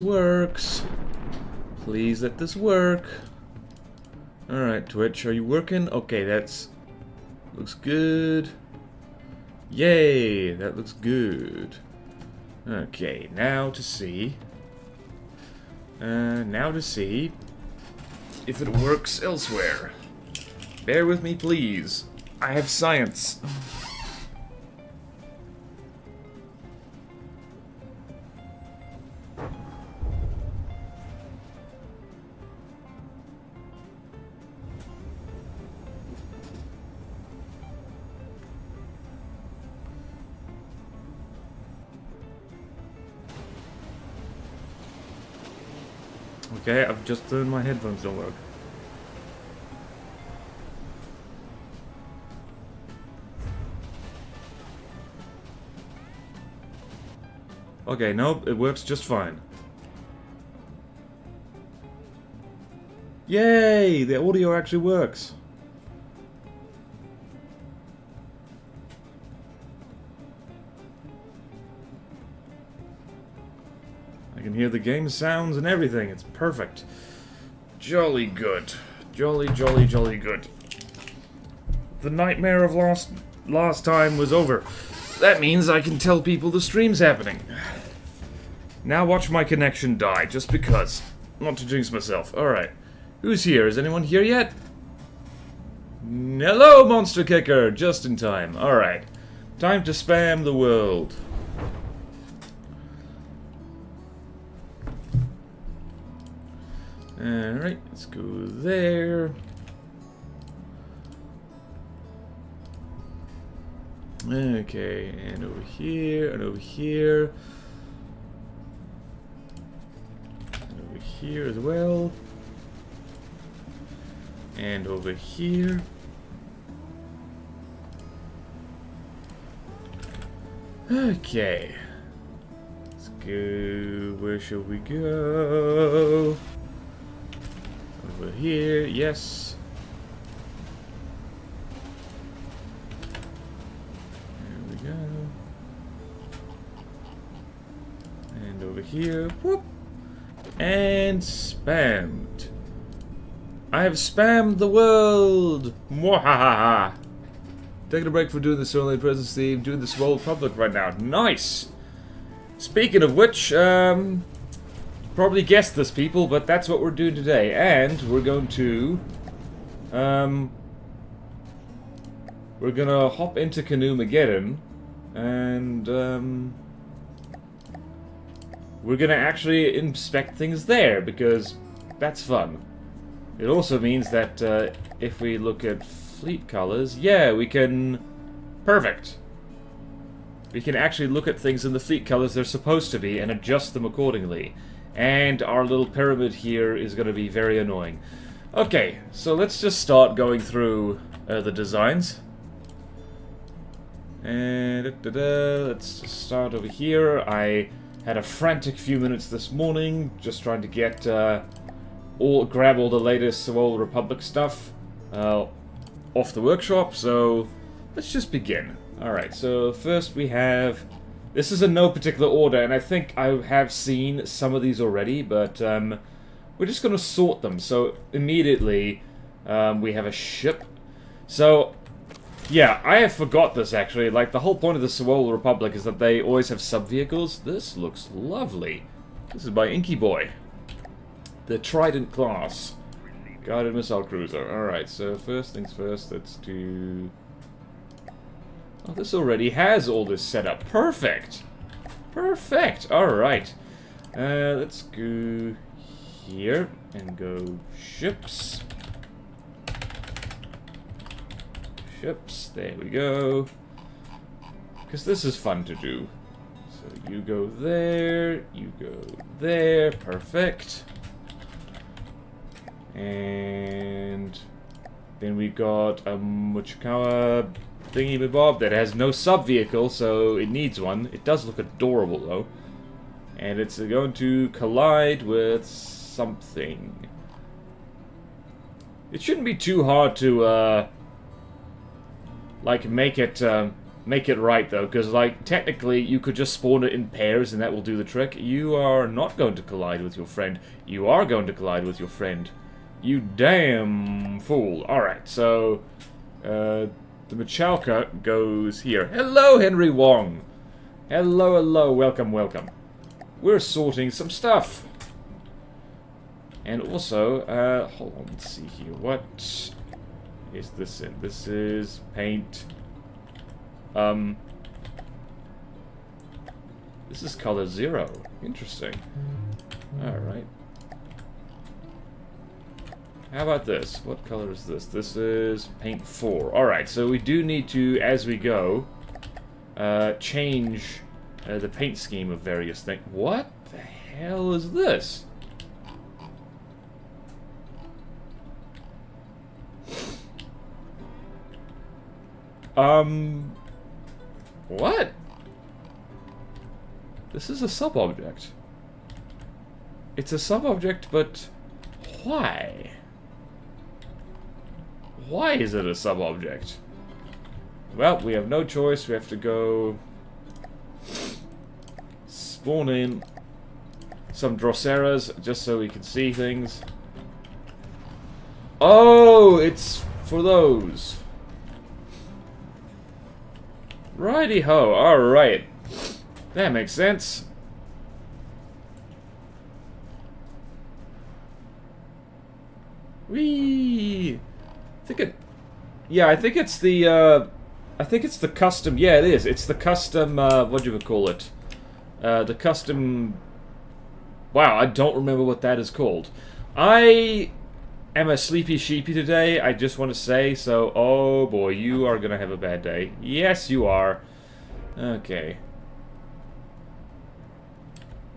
works. Please let this work. Alright, Twitch, are you working? Okay, that's... Looks good. Yay, that looks good. Okay, now to see. Uh, now to see if it works elsewhere. Bear with me, please. I have science. Okay, I've just learned my headphones don't work. Okay, nope, it works just fine. Yay! The audio actually works. Hear the game sounds and everything. It's perfect. Jolly good. Jolly, jolly, jolly good. The nightmare of last last time was over. That means I can tell people the stream's happening. Now watch my connection die, just because. Not to jinx myself. Alright. Who's here? Is anyone here yet? Hello, Monster Kicker! Just in time. Alright. Time to spam the world. Alright, let's go there. Okay, and over here, and over here. And over here as well. And over here. Okay. Let's go. Where shall we go? Over here, yes. There we go. And over here, whoop. And spammed. I have spammed the world! Mwahaha! Taking a break for doing the Stolen Presence theme, doing the Swole Public right now. Nice! Speaking of which, um, probably guessed this, people, but that's what we're doing today. And we're going to... Um... We're gonna hop into Canoemaggedon, and, um... We're gonna actually inspect things there, because that's fun. It also means that uh, if we look at fleet colors, yeah, we can... Perfect! We can actually look at things in the fleet colors they're supposed to be and adjust them accordingly. And our little pyramid here is going to be very annoying. Okay, so let's just start going through uh, the designs. And da -da let's just start over here. I had a frantic few minutes this morning, just trying to get uh, all grab all the latest of Old Republic stuff uh, off the workshop. So let's just begin. All right. So first we have this is in no particular order, and I think I have seen some of these already, but um, we're just going to sort them. So immediately um, we have a ship. So yeah, I have forgot this actually. Like the whole point of the Sewowal Republic is that they always have sub-vehicles. This looks lovely. This is by Inky Boy. The Trident class. Guided missile cruiser. Alright, so first things first, let's do... Oh, this already has all this set up. Perfect! Perfect! Alright. Uh, let's go here and go ships. Ships, there we go. Because this is fun to do. So you go there, you go there, perfect. And then we got a Mochikawa thingy bob that has no sub vehicle, so it needs one. It does look adorable though. And it's going to collide with something. It shouldn't be too hard to, uh, like, make it, uh, make it right, though, because, like, technically, you could just spawn it in pairs and that will do the trick. You are not going to collide with your friend. You are going to collide with your friend. You damn fool. Alright, so... Uh, the Machalka goes here. Hello, Henry Wong! Hello, hello, welcome, welcome. We're sorting some stuff. And also, uh, hold on, let's see here. What is this in? This is paint. Um, this is color zero. Interesting. Alright. How about this? What color is this? This is paint 4. Alright, so we do need to, as we go, uh, change uh, the paint scheme of various things. What the hell is this? Um, what? This is a sub-object. It's a sub-object, but why? Why is it a sub-object? Well, we have no choice. We have to go spawn in some Droseras just so we can see things. Oh, it's for those. Righty ho, alright. That makes sense. Whee! I think it... Yeah, I think it's the, uh... I think it's the custom... Yeah, it is. It's the custom, uh... What do you call it? Uh, the custom... Wow, I don't remember what that is called. I am a sleepy sheepy today, I just want to say, so, oh boy, you are gonna have a bad day. Yes, you are. Okay.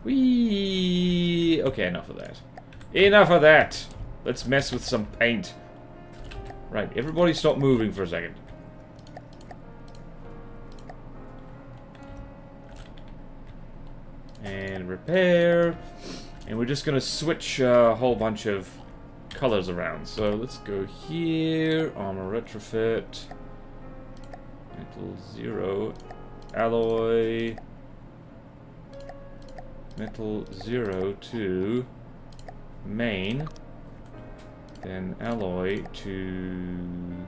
Whee! Okay, enough of that. Enough of that! Let's mess with some paint. Right, everybody stop moving for a second. And repair. And we're just gonna switch a whole bunch of colors around. So let's go here, armor retrofit, metal zero, alloy, metal zero to main, then alloy to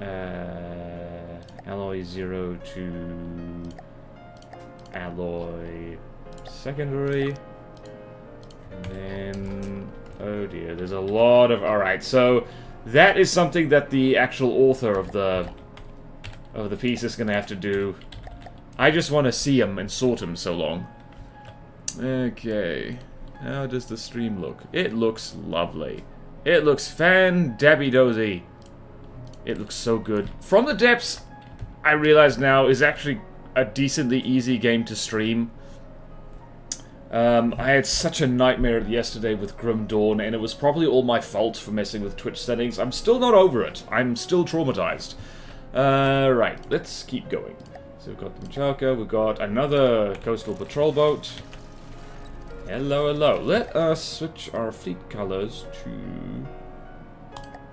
uh, alloy zero to alloy secondary. And then, oh dear, there's a lot of, alright, so that is something that the actual author of the of the piece is going to have to do. I just want to see them and sort them so long. Okay, how does the stream look? It looks lovely. It looks fan-dabby-dozy. It looks so good. From the Depths, I realize now, is actually a decently easy game to stream. Um, I had such a nightmare yesterday with Grim Dawn, and it was probably all my fault for messing with Twitch settings. I'm still not over it. I'm still traumatized. Uh, right, let's keep going. So we've got the Machalka, we've got another coastal patrol boat. Hello, hello. Let us switch our fleet colors to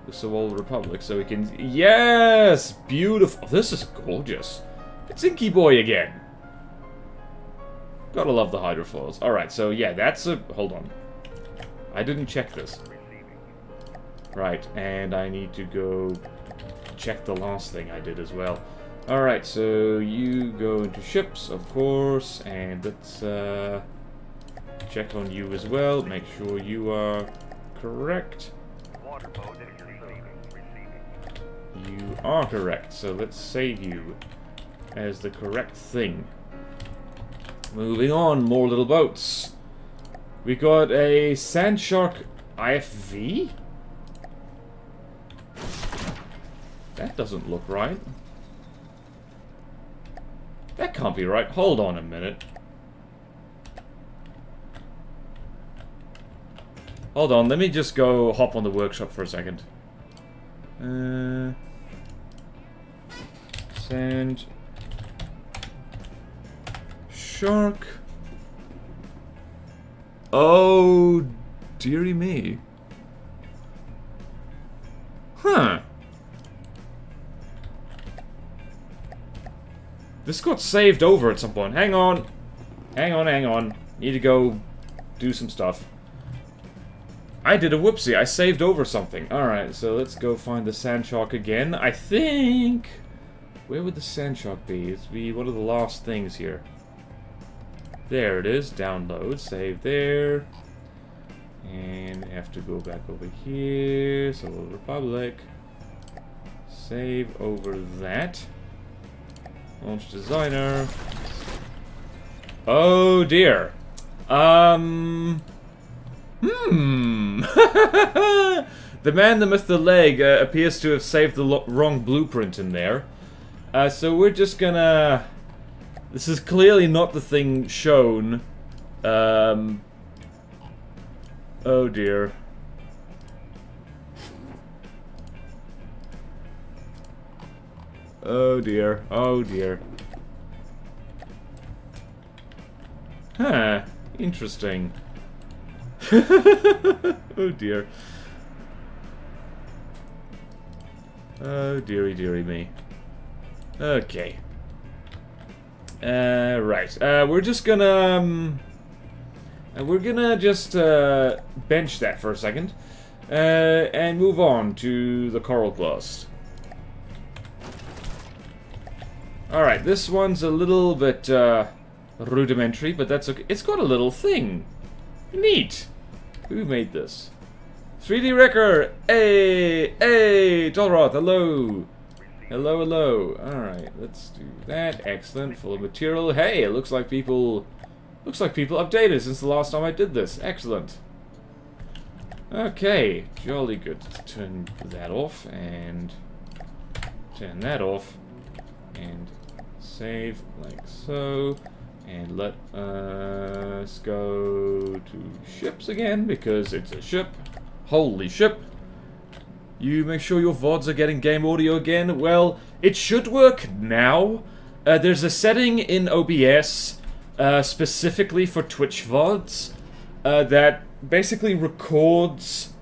the Sewowal Republic so we can... Yes! Beautiful. This is gorgeous. It's Inky Boy again. Gotta love the hydrofoils. Alright, so yeah, that's a... Hold on. I didn't check this. Right, and I need to go check the last thing I did as well. Alright, so you go into ships, of course, and let's uh, check on you as well. Make sure you are correct. You are correct, so let's save you as the correct thing. Moving on, more little boats. We got a Sand Shark IFV? That doesn't look right. That can't be right. Hold on a minute. Hold on, let me just go hop on the workshop for a second. Uh, sand shark. Oh, dearie me. Huh. This got saved over at some point. Hang on. Hang on, hang on. Need to go do some stuff. I did a whoopsie. I saved over something. Alright, so let's go find the sand shark again. I think... Where would the sand shark be? It's be one of the last things here. There it is. Download. Save there. And have to go back over here. So Republic. Save over that. Launch designer. Oh dear. Um. Hmm. the man, the myth, the leg uh, appears to have saved the wrong blueprint in there. Uh, so we're just gonna. This is clearly not the thing shown. Um. Oh dear. Oh dear. Oh dear. Huh. Interesting. oh dear. Oh dearie dearie me. Okay. Uh, right. Uh, we're just gonna... Um, uh, we're gonna just uh, bench that for a second. Uh, and move on to the Coral Claws. Alright, this one's a little bit uh, rudimentary, but that's okay. It's got a little thing. Neat. Who made this? 3D Wrecker! Hey! Hey! Tolroth, hello! Hello, hello. Alright, let's do that. Excellent. Full of material. Hey, it looks like people... Looks like people updated since the last time I did this. Excellent. Okay, jolly good. Turn that off and turn that off and save like so. And let us go to ships again, because it's a ship. Holy ship. You make sure your VODs are getting game audio again? Well, it should work now. Uh, there's a setting in OBS uh, specifically for Twitch VODs uh, that basically records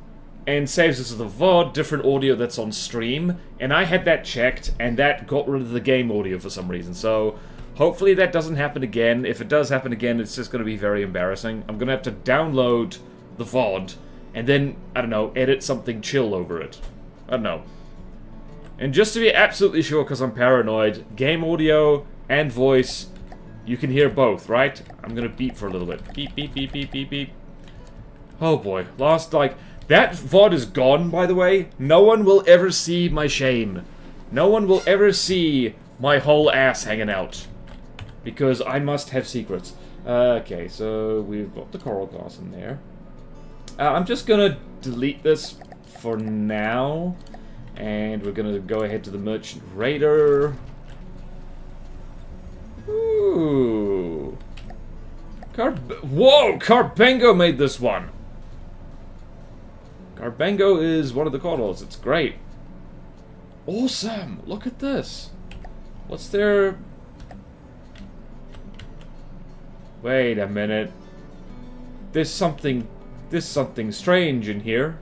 and saves as the VOD different audio that's on stream. And I had that checked, and that got rid of the game audio for some reason. So Hopefully that doesn't happen again. If it does happen again, it's just going to be very embarrassing. I'm going to have to download the VOD and then, I don't know, edit something chill over it. I don't know. And just to be absolutely sure, because I'm paranoid, game audio and voice, you can hear both, right? I'm going to beep for a little bit. Beep, beep, beep, beep, beep, beep. Oh boy, last, like... That VOD is gone, by the way. No one will ever see my shame. No one will ever see my whole ass hanging out. Because I must have secrets. Uh, okay, so we've got the Coral Claws in there. Uh, I'm just gonna delete this for now. And we're gonna go ahead to the Merchant Raider. Ooh. Carb Whoa! Carbengo made this one! Carbengo is one of the corals. It's great. Awesome! Look at this. What's their Wait a minute. There's something... There's something strange in here.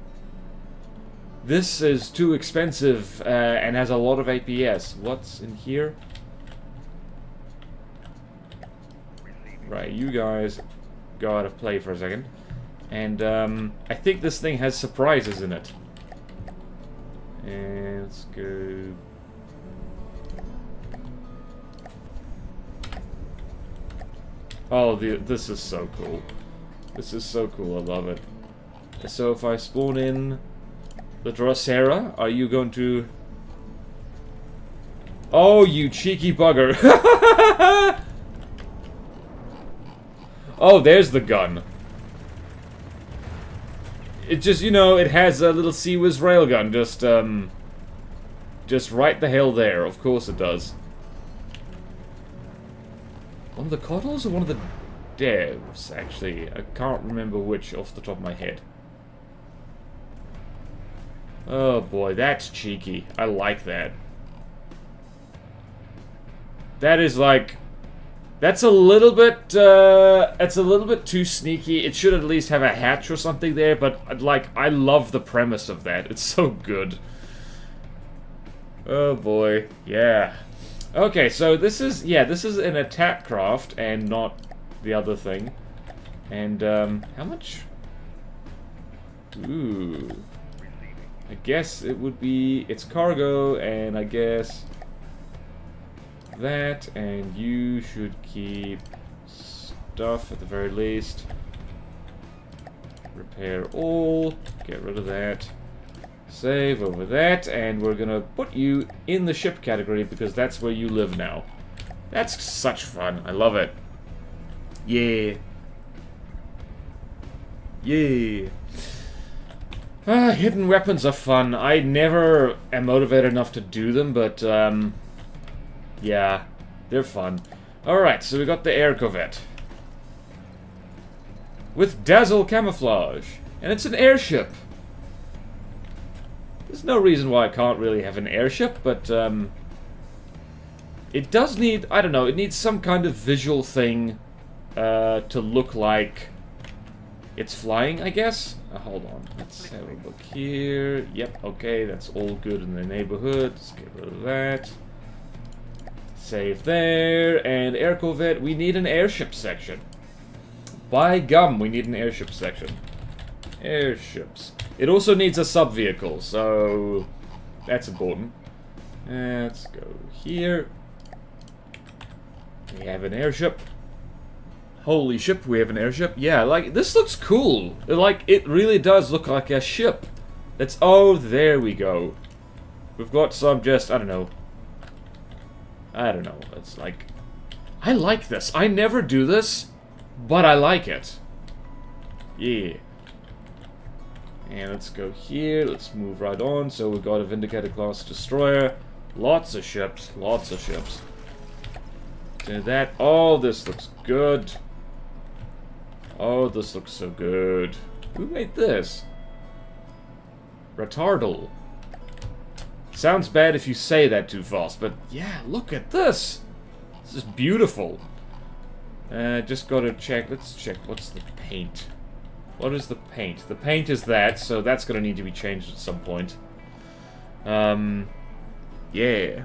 This is too expensive uh, and has a lot of APS. What's in here? Right, you guys go out of play for a second. And um, I think this thing has surprises in it. And let's go Oh, the, this is so cool. This is so cool, I love it. So if I spawn in the Drosera, are you going to... Oh, you cheeky bugger. oh, there's the gun. It just, you know, it has a little CIWS railgun just, um... Just right the hell there. Of course it does. One of the Coddles or one of the devs, actually? I can't remember which off the top of my head. Oh boy, that's cheeky. I like that. That is like... That's a little bit, uh, it's a little bit too sneaky. It should at least have a hatch or something there, but, like, I love the premise of that. It's so good. Oh boy, yeah. Okay, so this is, yeah, this is an attack craft and not the other thing. And, um, how much? Ooh. I guess it would be, it's cargo, and I guess that, and you should keep stuff at the very least. Repair all, get rid of that. Save over that, and we're gonna put you in the ship category because that's where you live now. That's such fun. I love it. Yeah. Yeah. Ah, hidden weapons are fun. I never am motivated enough to do them, but, um... Yeah, they're fun. Alright, so we got the air corvette. With dazzle camouflage. And it's an airship. There's no reason why I can't really have an airship, but, um... It does need, I don't know, it needs some kind of visual thing uh, to look like it's flying, I guess? Uh, hold on, let's have a look here. Yep, okay, that's all good in the neighborhood. Let's get rid of that. Save there, and Air Corvette, we need an airship section. By gum, we need an airship section. Airships. It also needs a sub-vehicle, so that's important. Let's go here. We have an airship. Holy ship, we have an airship. Yeah, like, this looks cool. Like, it really does look like a ship. That's, oh, there we go. We've got some just, I don't know. I don't know. It's like, I like this. I never do this, but I like it. Yeah. And let's go here. Let's move right on. So we've got a Vindicator class destroyer. Lots of ships. Lots of ships. That. Oh, this looks good. Oh, this looks so good. Who made this? Retardal. Sounds bad if you say that too fast, but yeah, look at this. This is beautiful. Uh, just gotta check. Let's check. What's the paint? What is the paint? The paint is that, so that's gonna need to be changed at some point. Um, yeah.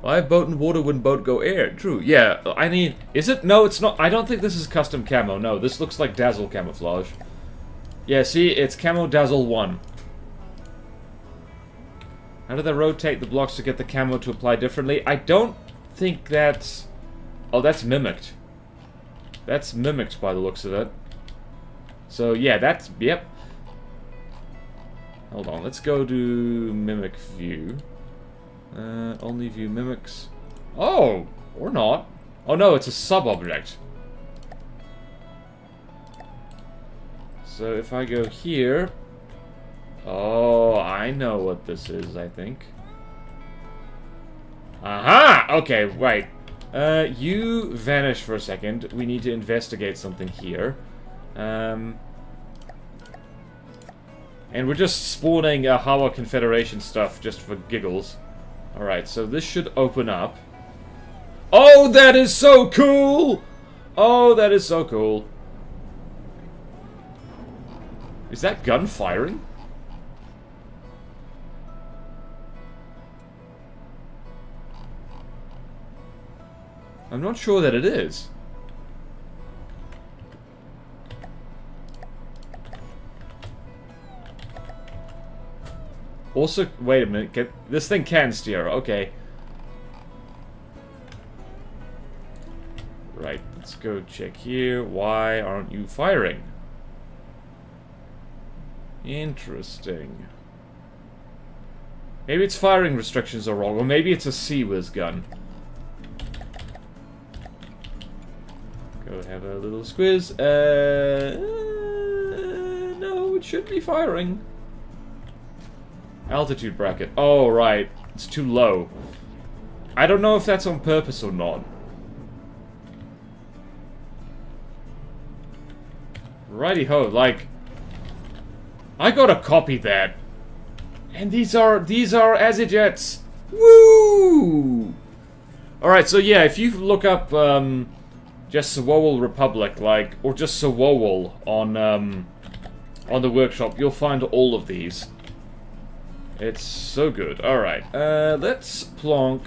Why boat and water when boat go air? True, yeah, I mean, is it? No, it's not. I don't think this is custom camo. No, this looks like Dazzle camouflage. Yeah, see, it's Camo Dazzle 1. How do they rotate the blocks to get the camo to apply differently? I don't think that's... Oh, that's mimicked. That's mimicked by the looks of it. So, yeah, that's... Yep. Hold on, let's go to Mimic View. Uh, only view mimics. Oh! Or not. Oh no, it's a sub-object. So if I go here... Oh, I know what this is, I think. Aha! Okay, right. Uh, you vanish for a second. We need to investigate something here. Um, and we're just spawning uh, Hawa Confederation stuff just for giggles. Alright, so this should open up. Oh, that is so cool! Oh, that is so cool. Is that gun firing? I'm not sure that it is. Also, wait a minute. Get, this thing can steer. Okay. Right, let's go check here. Why aren't you firing? Interesting. Maybe its firing restrictions are wrong, or maybe it's a CIWS gun. Go have a little squiz. Uh, no, it should be firing. Altitude bracket. Oh, right. It's too low. I don't know if that's on purpose or not. Righty ho, like I gotta copy that. And these are these are Azijets. Woo! Alright, so yeah, if you look up um just Sewowal Republic, like or just Sewowal on um on the workshop, you'll find all of these. It's so good. Alright, uh, let's plonk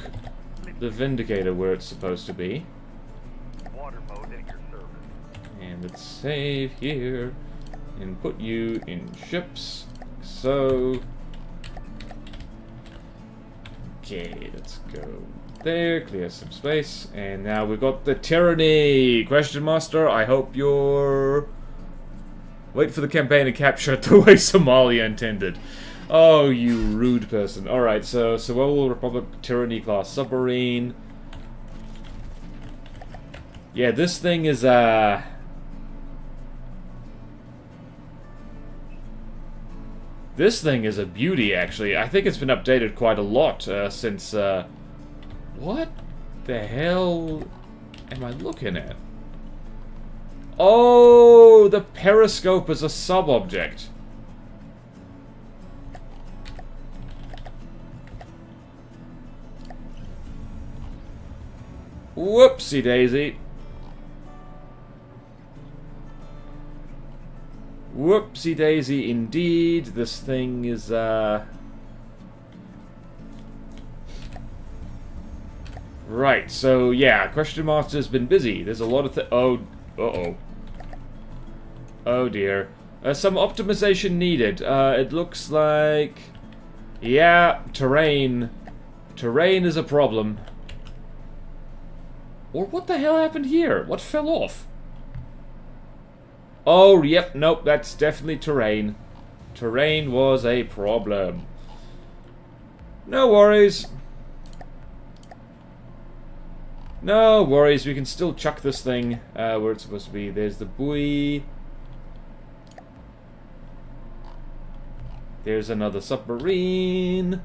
the Vindicator where it's supposed to be. And let's save here and put you in ships. So... Okay, let's go there, clear some space, and now we've got the Tyranny! Question Master, I hope you're... Wait for the campaign to capture it the way Somalia intended. Oh, you rude person. Alright, so so Sewowal Republic Tyranny class submarine. Yeah, this thing is, uh... This thing is a beauty, actually. I think it's been updated quite a lot uh, since, uh... What the hell am I looking at? Oh, the periscope is a sub-object. Whoopsie daisy. Whoopsie daisy indeed. This thing is, uh... Right, so yeah, Question Master's been busy. There's a lot of th- Oh, uh-oh. Oh dear. Uh, some optimization needed. Uh, it looks like... Yeah, terrain. Terrain is a problem. Or what the hell happened here? What fell off? Oh, yep, nope, that's definitely terrain. Terrain was a problem. No worries. No worries, we can still chuck this thing uh, where it's supposed to be. There's the buoy. There's another submarine.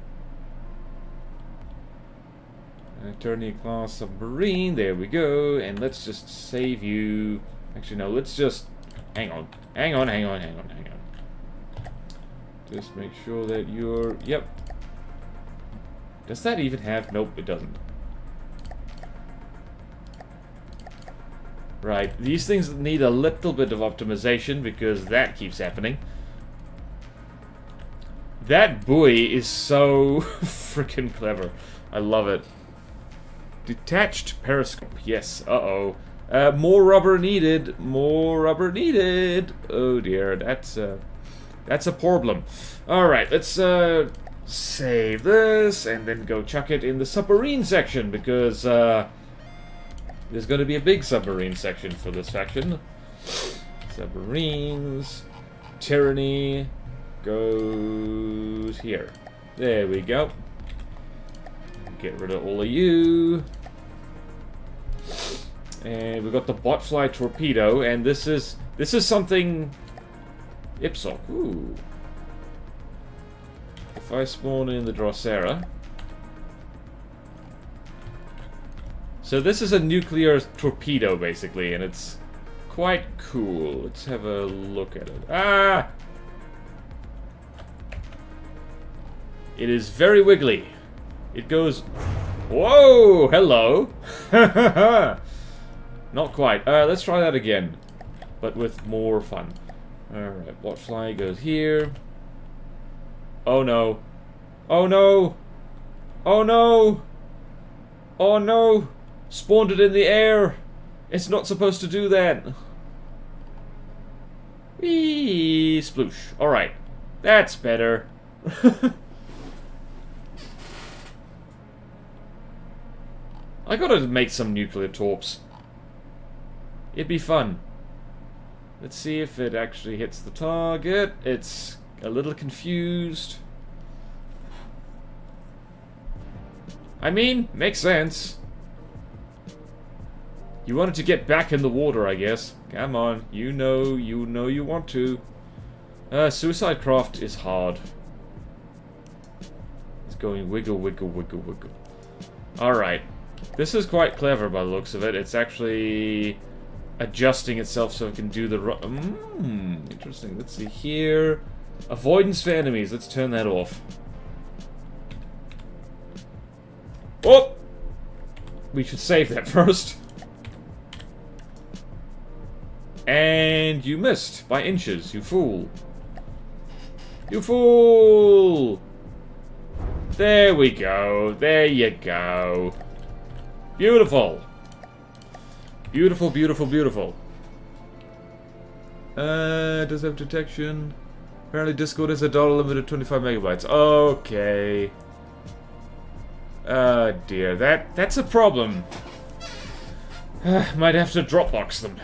Attorney class submarine. There we go. And let's just save you. Actually, no. Let's just hang on, hang on, hang on, hang on, hang on. Just make sure that you're. Yep. Does that even have? Nope, it doesn't. Right, these things need a little bit of optimization because that keeps happening. That buoy is so freaking clever. I love it. Detached periscope. Yes, uh-oh. Uh, more rubber needed. More rubber needed. Oh dear, that's uh, that's a problem. All right, let's uh, save this and then go chuck it in the submarine section because uh, there's going to be a big submarine section for this faction. Submarines. Tyranny goes here. There we go. Get rid of all of you. And we've got the botfly torpedo, and this is this is something Ipsok. Ooh. If I spawn in the Drosera, So this is a nuclear torpedo, basically, and it's quite cool. Let's have a look at it. Ah! It is very wiggly. It goes... Whoa! Hello! Not quite. Uh, let's try that again. But with more fun. Alright, botfly goes here. Oh no. Oh no! Oh no! Oh no! Spawned it in the air! It's not supposed to do that. Whee! Sploosh. Alright. That's better. I gotta make some nuclear torps. It'd be fun. Let's see if it actually hits the target. It's a little confused. I mean, makes sense. You wanted to get back in the water, I guess. Come on, you know, you know you want to. Uh, Suicide Craft is hard. It's going wiggle, wiggle, wiggle, wiggle. Alright. This is quite clever by the looks of it. It's actually adjusting itself so it can do the... Mmm, interesting. Let's see here. Avoidance for enemies. Let's turn that off. Oh! We should save that first. And you missed by inches, you fool. You fool! There we go. There you go. Beautiful. Beautiful, beautiful, beautiful. Uh, does have detection. Apparently Discord is a dollar limited 25 megabytes. Okay. Oh dear, that that's a problem. Might have to Dropbox them.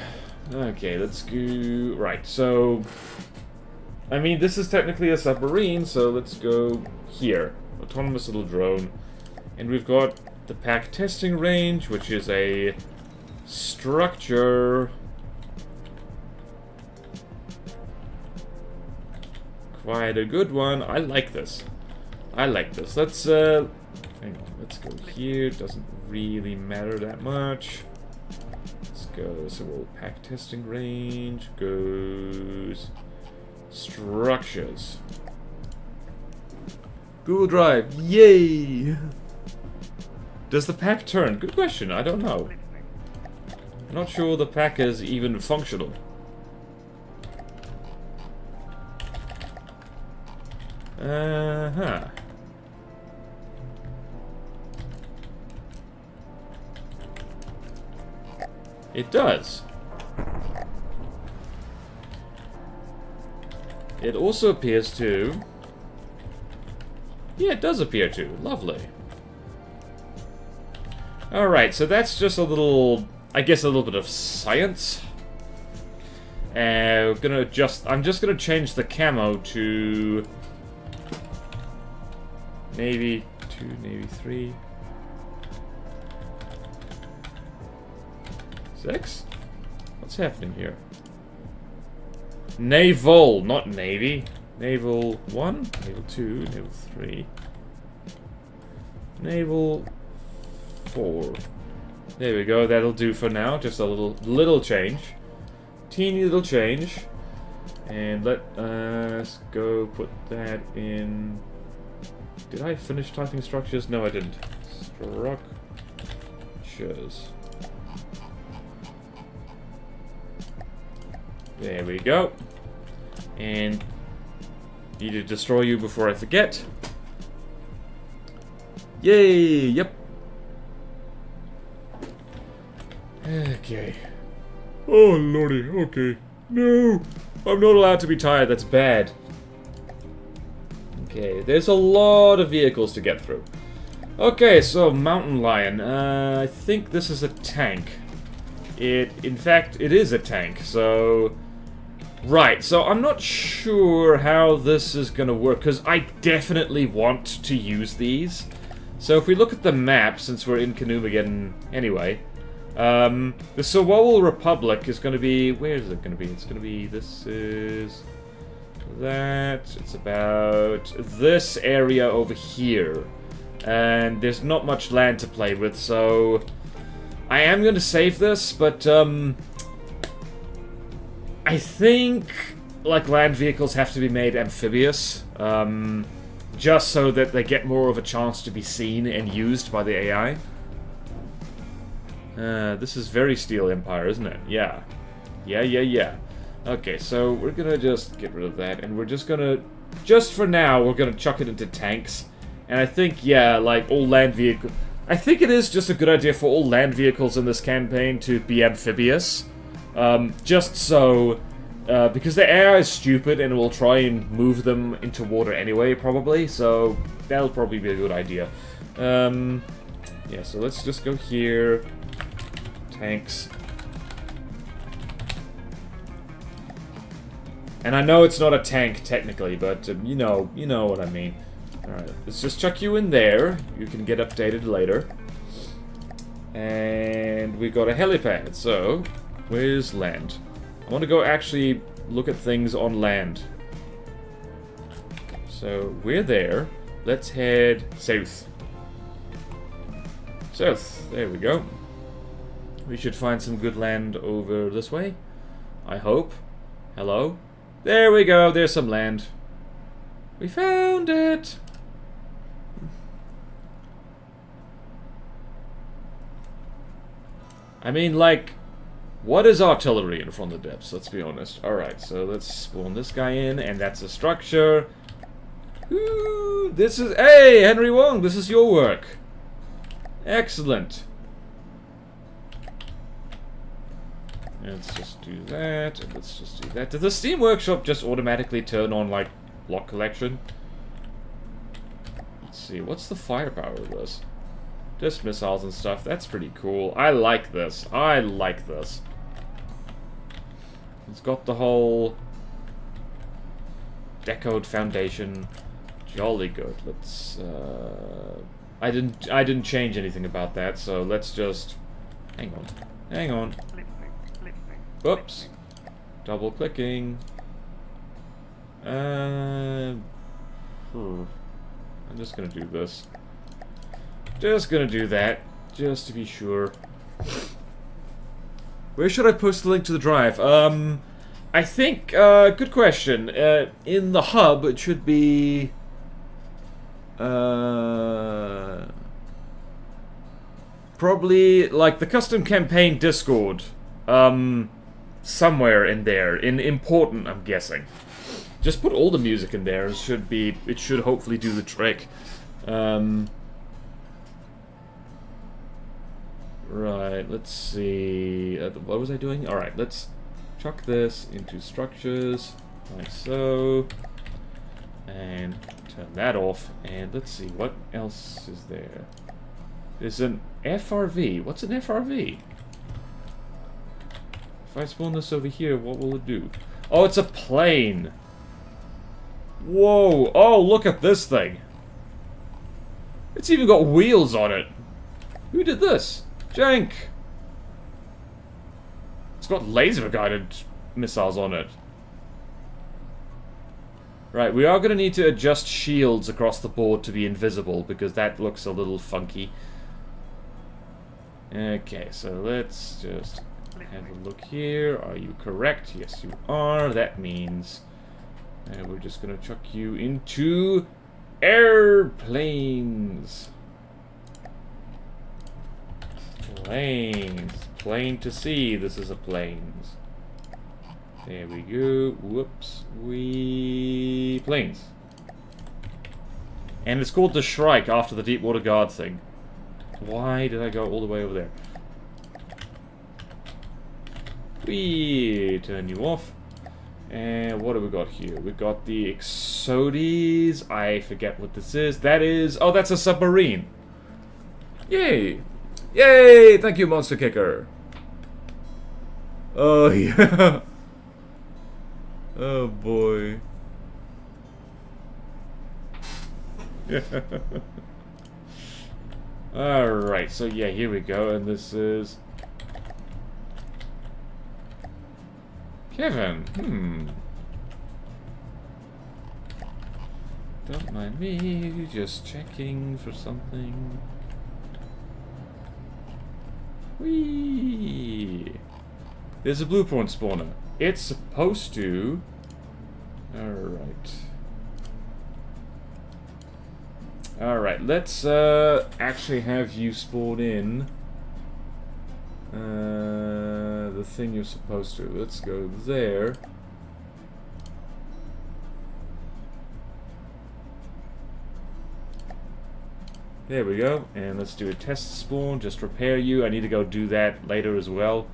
Okay, let's go... Right, so... I mean, this is technically a submarine, so let's go here. Autonomous little drone. And we've got the pack testing range, which is a structure quite a good one. I like this. I like this. Let's uh, on, let's go here. Doesn't really matter that much. Let's go. So we'll pack testing range goes structures. Google Drive. Yay! Does the pack turn? Good question. I don't know. I'm not sure the pack is even functional. Uh-huh. It does. It also appears to... Yeah, it does appear to. Lovely. Alright, so that's just a little... I guess a little bit of science. Uh, we're gonna just... I'm just gonna change the camo to... Navy 2, Navy 3. 6? What's happening here? Naval, not Navy. Naval 1, Naval 2, Naval 3. Naval 4. There we go, that'll do for now. Just a little little change. Teeny little change. And let us go put that in did I finish typing structures? No, I didn't. Structures. There we go. And need to destroy you before I forget. Yay! Yep. Okay. Oh, lordy. Okay. No! I'm not allowed to be tired. That's bad. Okay, there's a lot of vehicles to get through. Okay, so Mountain Lion. Uh, I think this is a tank. It, in fact, it is a tank, so... Right, so I'm not sure how this is going to work, because I definitely want to use these. So if we look at the map, since we're in Canoemaggedon anyway, um, the Sewowal Republic is going to be... Where is it going to be? It's going to be... This is that. It's about this area over here. And there's not much land to play with, so... I am going to save this, but, um... I think, like, land vehicles have to be made amphibious. Um, just so that they get more of a chance to be seen and used by the AI. Uh, this is very Steel Empire, isn't it? Yeah. Yeah, yeah, yeah. Okay, so we're gonna just get rid of that, and we're just gonna... Just for now, we're gonna chuck it into tanks. And I think, yeah, like, all land vehicles... I think it is just a good idea for all land vehicles in this campaign to be amphibious. Um, just so... Uh, because the air is stupid and will try and move them into water anyway, probably, so that'll probably be a good idea. Um, yeah, so let's just go here. Tanks. And I know it's not a tank, technically, but, um, you know, you know what I mean. Alright, let's just chuck you in there. You can get updated later. And we've got a helipad, so... Where's land? I want to go actually look at things on land. So, we're there. Let's head south. South. There we go. We should find some good land over this way. I hope. Hello? There we go, there's some land. We found it! I mean, like, what is artillery in front of the depths? Let's be honest. Alright, so let's spawn this guy in, and that's a structure. Ooh, this is... Hey, Henry Wong, this is your work. Excellent. Let's just do that, let's just do that. Did the Steam Workshop just automatically turn on, like, block collection? Let's see, what's the firepower of this? Just missiles and stuff, that's pretty cool. I like this. I like this. It's got the whole... Decode Foundation. Jolly good. Let's, uh... I didn't, I didn't change anything about that, so let's just... Hang on. Hang on. Oops. Double clicking. Uh, hmm. I'm just gonna do this. Just gonna do that, just to be sure. Where should I post the link to the drive? Um, I think, uh, good question. Uh, in the hub, it should be... Uh... Probably, like, the custom campaign Discord. Um somewhere in there. In important, I'm guessing. Just put all the music in there. It should be. It should hopefully do the trick. Um, right. Let's see. Uh, what was I doing? All right. Let's chuck this into structures like so, and turn that off. And let's see what else is there. There's an FRV. What's an FRV? I spawn this over here, what will it do? Oh, it's a plane! Whoa! Oh, look at this thing! It's even got wheels on it! Who did this? Jank! It's got laser-guided missiles on it. Right, we are going to need to adjust shields across the board to be invisible, because that looks a little funky. Okay, so let's just have a look here. Are you correct? Yes, you are. That means uh, we're just going to chuck you into airplanes. Planes. Plane to sea. This is a planes. There we go. Whoops. We... Planes. And it's called the Shrike after the Deepwater Guard thing. Why did I go all the way over there? We turn you off. And what do we got here? We've got the Exodes. I forget what this is. That is... Oh, that's a submarine. Yay. Yay! Thank you, Monster Kicker. Oh, yeah. oh, boy. Alright, so yeah, here we go. And this is... Kevin, hmm. Don't mind me, just checking for something. Whee! There's a blue point spawner. It's supposed to... Alright. Alright, let's uh, actually have you spawn in. Uh, the thing you're supposed to. Let's go there. There we go. And let's do a test spawn. Just repair you. I need to go do that later as well.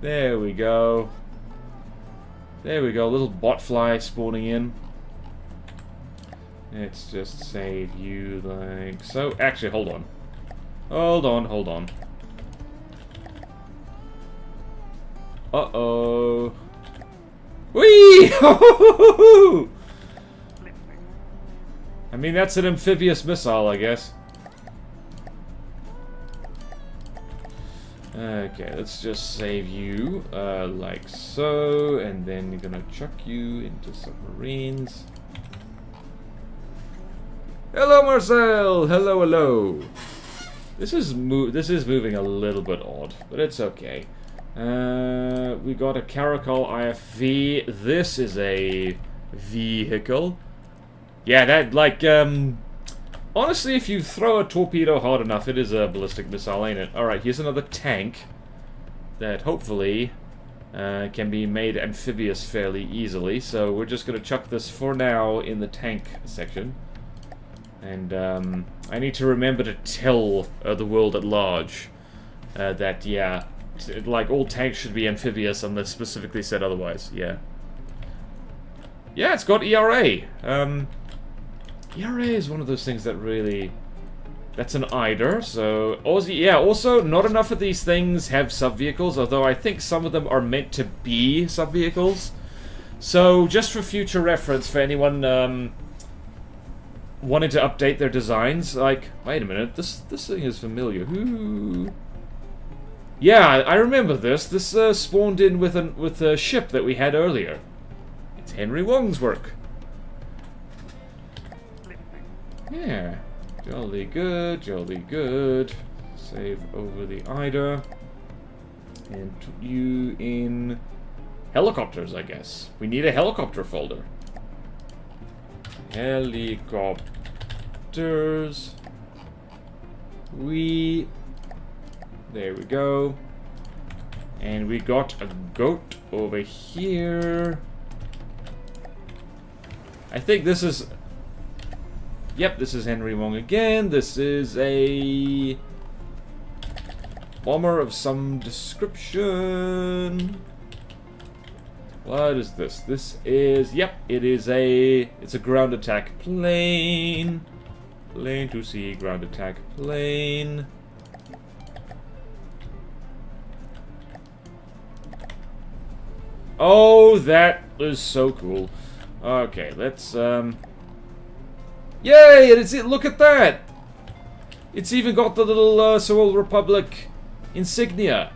There we go. There we go. Little bot fly spawning in. Let's just save you like so. Actually, hold on. Hold on, hold on. Uh-oh. Whee! I mean, that's an amphibious missile, I guess. Okay, let's just save you, uh, like so, and then you're gonna chuck you into submarines. Hello, Marcel! Hello, hello! This is this is moving a little bit odd, but it's okay. Uh, we got a Caracal IFV. This is a vehicle. Yeah, that, like, um... Honestly, if you throw a torpedo hard enough, it is a ballistic missile, ain't it? Alright, here's another tank that hopefully uh, can be made amphibious fairly easily. So we're just going to chuck this for now in the tank section. And um, I need to remember to tell uh, the world at large uh, that, yeah, like all tanks should be amphibious unless specifically said otherwise. Yeah. Yeah, it's got ERA. Um, ERA is one of those things that really... That's an Eider, so... Also, yeah, also, not enough of these things have sub-vehicles, although I think some of them are meant to be sub-vehicles. So, just for future reference, for anyone um, wanting to update their designs, like, wait a minute, this this thing is familiar. Who... Yeah, I remember this. This uh, spawned in with, an, with a ship that we had earlier. It's Henry Wong's work. Yeah. Jolly good, jolly good. Save over the Eider. And put you in helicopters, I guess. We need a helicopter folder. Helicopters. We... There we go. And we got a goat over here. I think this is Yep, this is Henry Wong again. This is a bomber of some description. What is this? This is, yep, it is a, it's a ground attack plane. Plane to see, ground attack plane. Oh, that is so cool. Okay, let's, um, Yay! It's it. Look at that. It's even got the little uh, Old Republic insignia.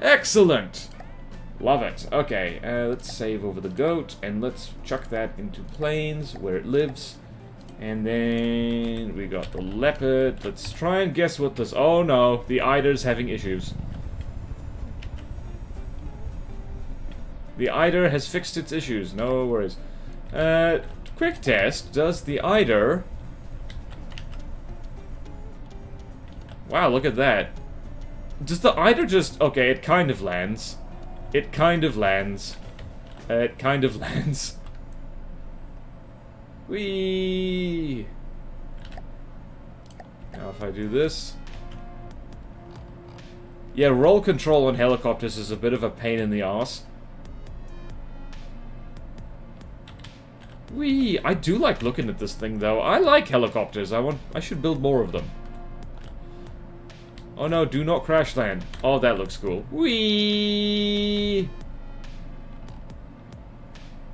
Excellent. Love it. Okay, uh, let's save over the goat and let's chuck that into planes, where it lives. And then we got the leopard. Let's try and guess what this... Oh no, the Eider's having issues. The Eider has fixed its issues. No worries. Uh, Quick test, does the Eider... Wow, look at that. Does the Eider just... Okay, it kind of lands. It kind of lands. Uh, it kind of lands. Whee! Now if I do this... Yeah, roll control on helicopters is a bit of a pain in the ass. Wee! I do like looking at this thing, though. I like helicopters. I want. I should build more of them. Oh no, do not crash land. Oh, that looks cool. Wee!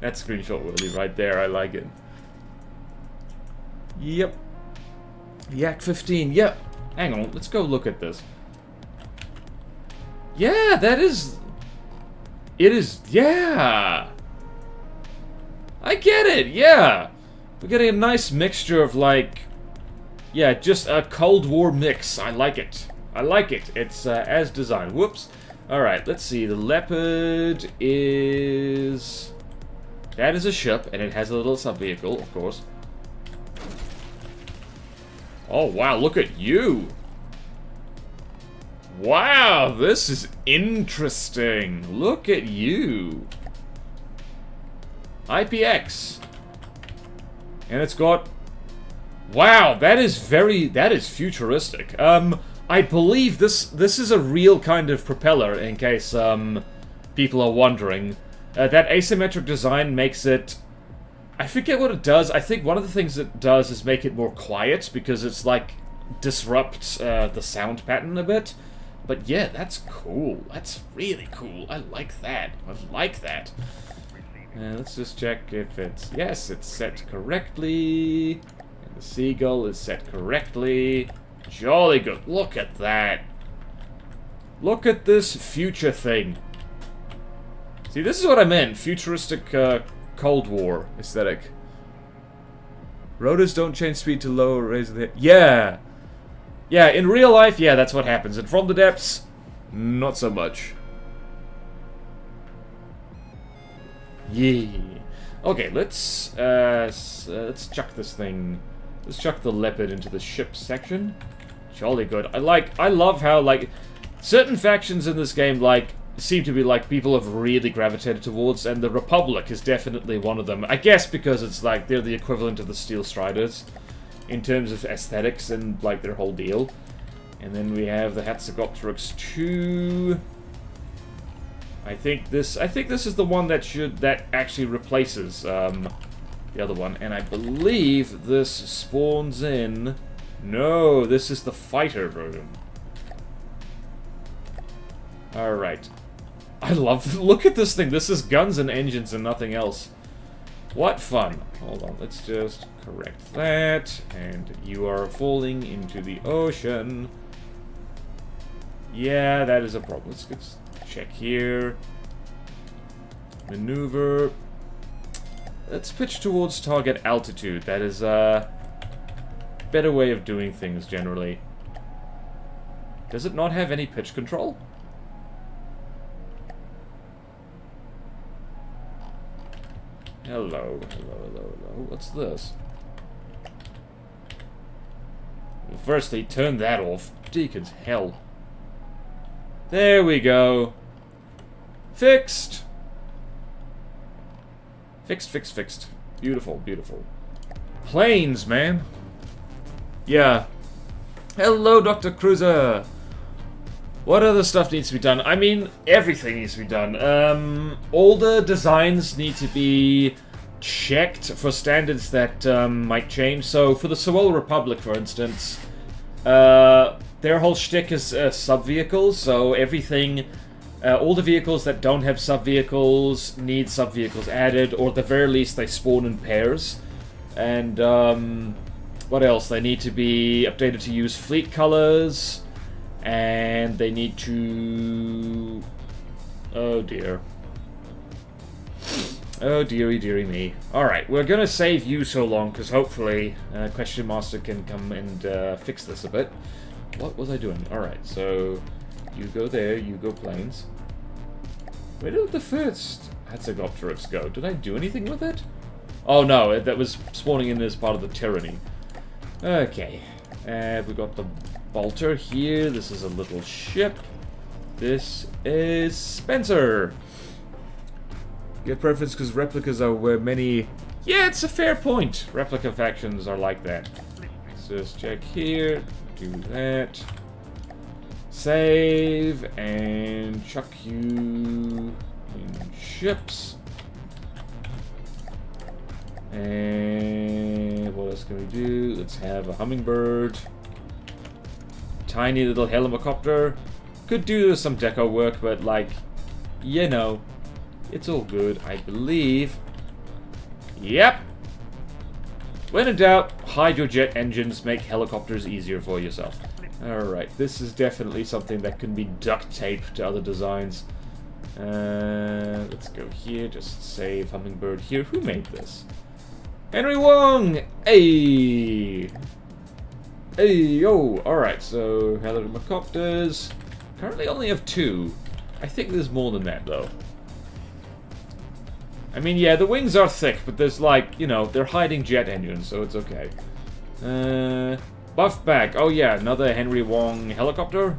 That screenshot worthy right there. I like it. Yep. Yak 15. Yep. Hang on. Let's go look at this. Yeah, that is... It is... Yeah! I get it, yeah. We're getting a nice mixture of like, yeah, just a Cold War mix. I like it. I like it. It's uh, as designed. Whoops. All right, let's see. The Leopard is... That is a ship, and it has a little sub-vehicle, of course. Oh, wow, look at you. Wow, this is interesting. Look at you. IPX. And it's got... Wow, that is very... That is futuristic. Um, I believe this this is a real kind of propeller, in case, um, people are wondering. Uh, that asymmetric design makes it... I forget what it does. I think one of the things it does is make it more quiet, because it's, like, disrupts uh, the sound pattern a bit. But yeah, that's cool. That's really cool. I like that. I like that. Uh, let's just check if it's... Yes, it's set correctly. And the seagull is set correctly. Jolly good. Look at that. Look at this future thing. See, this is what I meant. Futuristic uh, Cold War aesthetic. Rotors don't change speed to low or raise the... Yeah! Yeah, in real life, yeah, that's what happens. And from the depths, not so much. Yeah. Okay, let's uh, uh, let's chuck this thing. Let's chuck the leopard into the ship section. Jolly good. I like. I love how like certain factions in this game like seem to be like people have really gravitated towards, and the Republic is definitely one of them. I guess because it's like they're the equivalent of the Steel Striders in terms of aesthetics and like their whole deal. And then we have the Hatzegopteryx 2. I think this I think this is the one that should that actually replaces um, the other one. And I believe this spawns in No, this is the fighter version. Alright. I love look at this thing. This is guns and engines and nothing else. What fun. Hold on, let's just correct that. And you are falling into the ocean. Yeah, that is a problem. Let's, let's check here. Maneuver. Let's pitch towards target altitude. That is a better way of doing things generally. Does it not have any pitch control? Hello, hello, hello, hello. What's this? Well, firstly, turn that off. Deacon's hell. There we go. Fixed. Fixed, fixed, fixed. Beautiful, beautiful. Planes, man. Yeah. Hello, Dr. Cruiser. What other stuff needs to be done? I mean, everything needs to be done. Um, all the designs need to be checked for standards that um, might change. So, for the Sewowal Republic, for instance, uh, their whole shtick is uh, sub-vehicles, so everything... Uh, all the vehicles that don't have sub-vehicles need sub-vehicles added, or at the very least they spawn in pairs. And, um, what else? They need to be updated to use fleet colors, and they need to... Oh dear. Oh dearie dearie me. Alright, we're gonna save you so long, because hopefully uh, Question Master can come and uh, fix this a bit. What was I doing? Alright, so you go there, you go planes. Where did the first Hatzegopteryx go? Did I do anything with it? Oh no, that was spawning in as part of the tyranny. Okay, uh, we got the Bolter here. This is a little ship. This is Spencer. Get preference because replicas are where many... Yeah, it's a fair point. Replica factions are like that. Let's just check here do that. Save and chuck you in ships. And what else can we do? Let's have a hummingbird. Tiny little helicopter. Could do some deco work, but like, you know, it's all good, I believe. Yep, when in doubt, hide your jet engines, make helicopters easier for yourself. Alright, this is definitely something that can be duct taped to other designs. Uh, let's go here, just save Hummingbird here. Who made this? Henry Wong! Hey! Hey, yo! Alright, so helicopters. Currently only have two. I think there's more than that, though. I mean, yeah, the wings are thick, but there's like, you know, they're hiding jet engines, so it's okay. Uh, buff back. Oh yeah, another Henry Wong helicopter.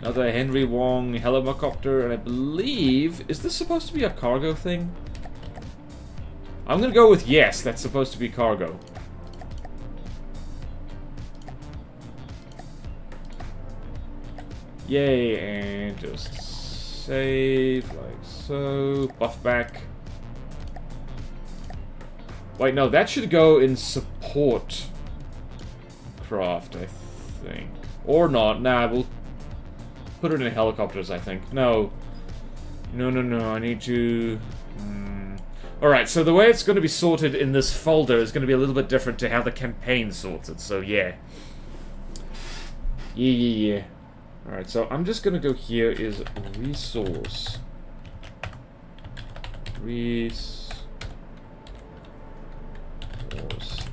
Another Henry Wong helicopter, and I believe... Is this supposed to be a cargo thing? I'm gonna go with yes, that's supposed to be cargo. Yay, and just save like so. Buff back. Wait, no, that should go in support craft, I think. Or not. Nah, we'll put it in helicopters, I think. No. No, no, no, I need to... Hmm. Alright, so the way it's going to be sorted in this folder is going to be a little bit different to how the campaign sorts it, so yeah. Yeah, yeah, yeah. Alright, so I'm just to go here is resource. Resource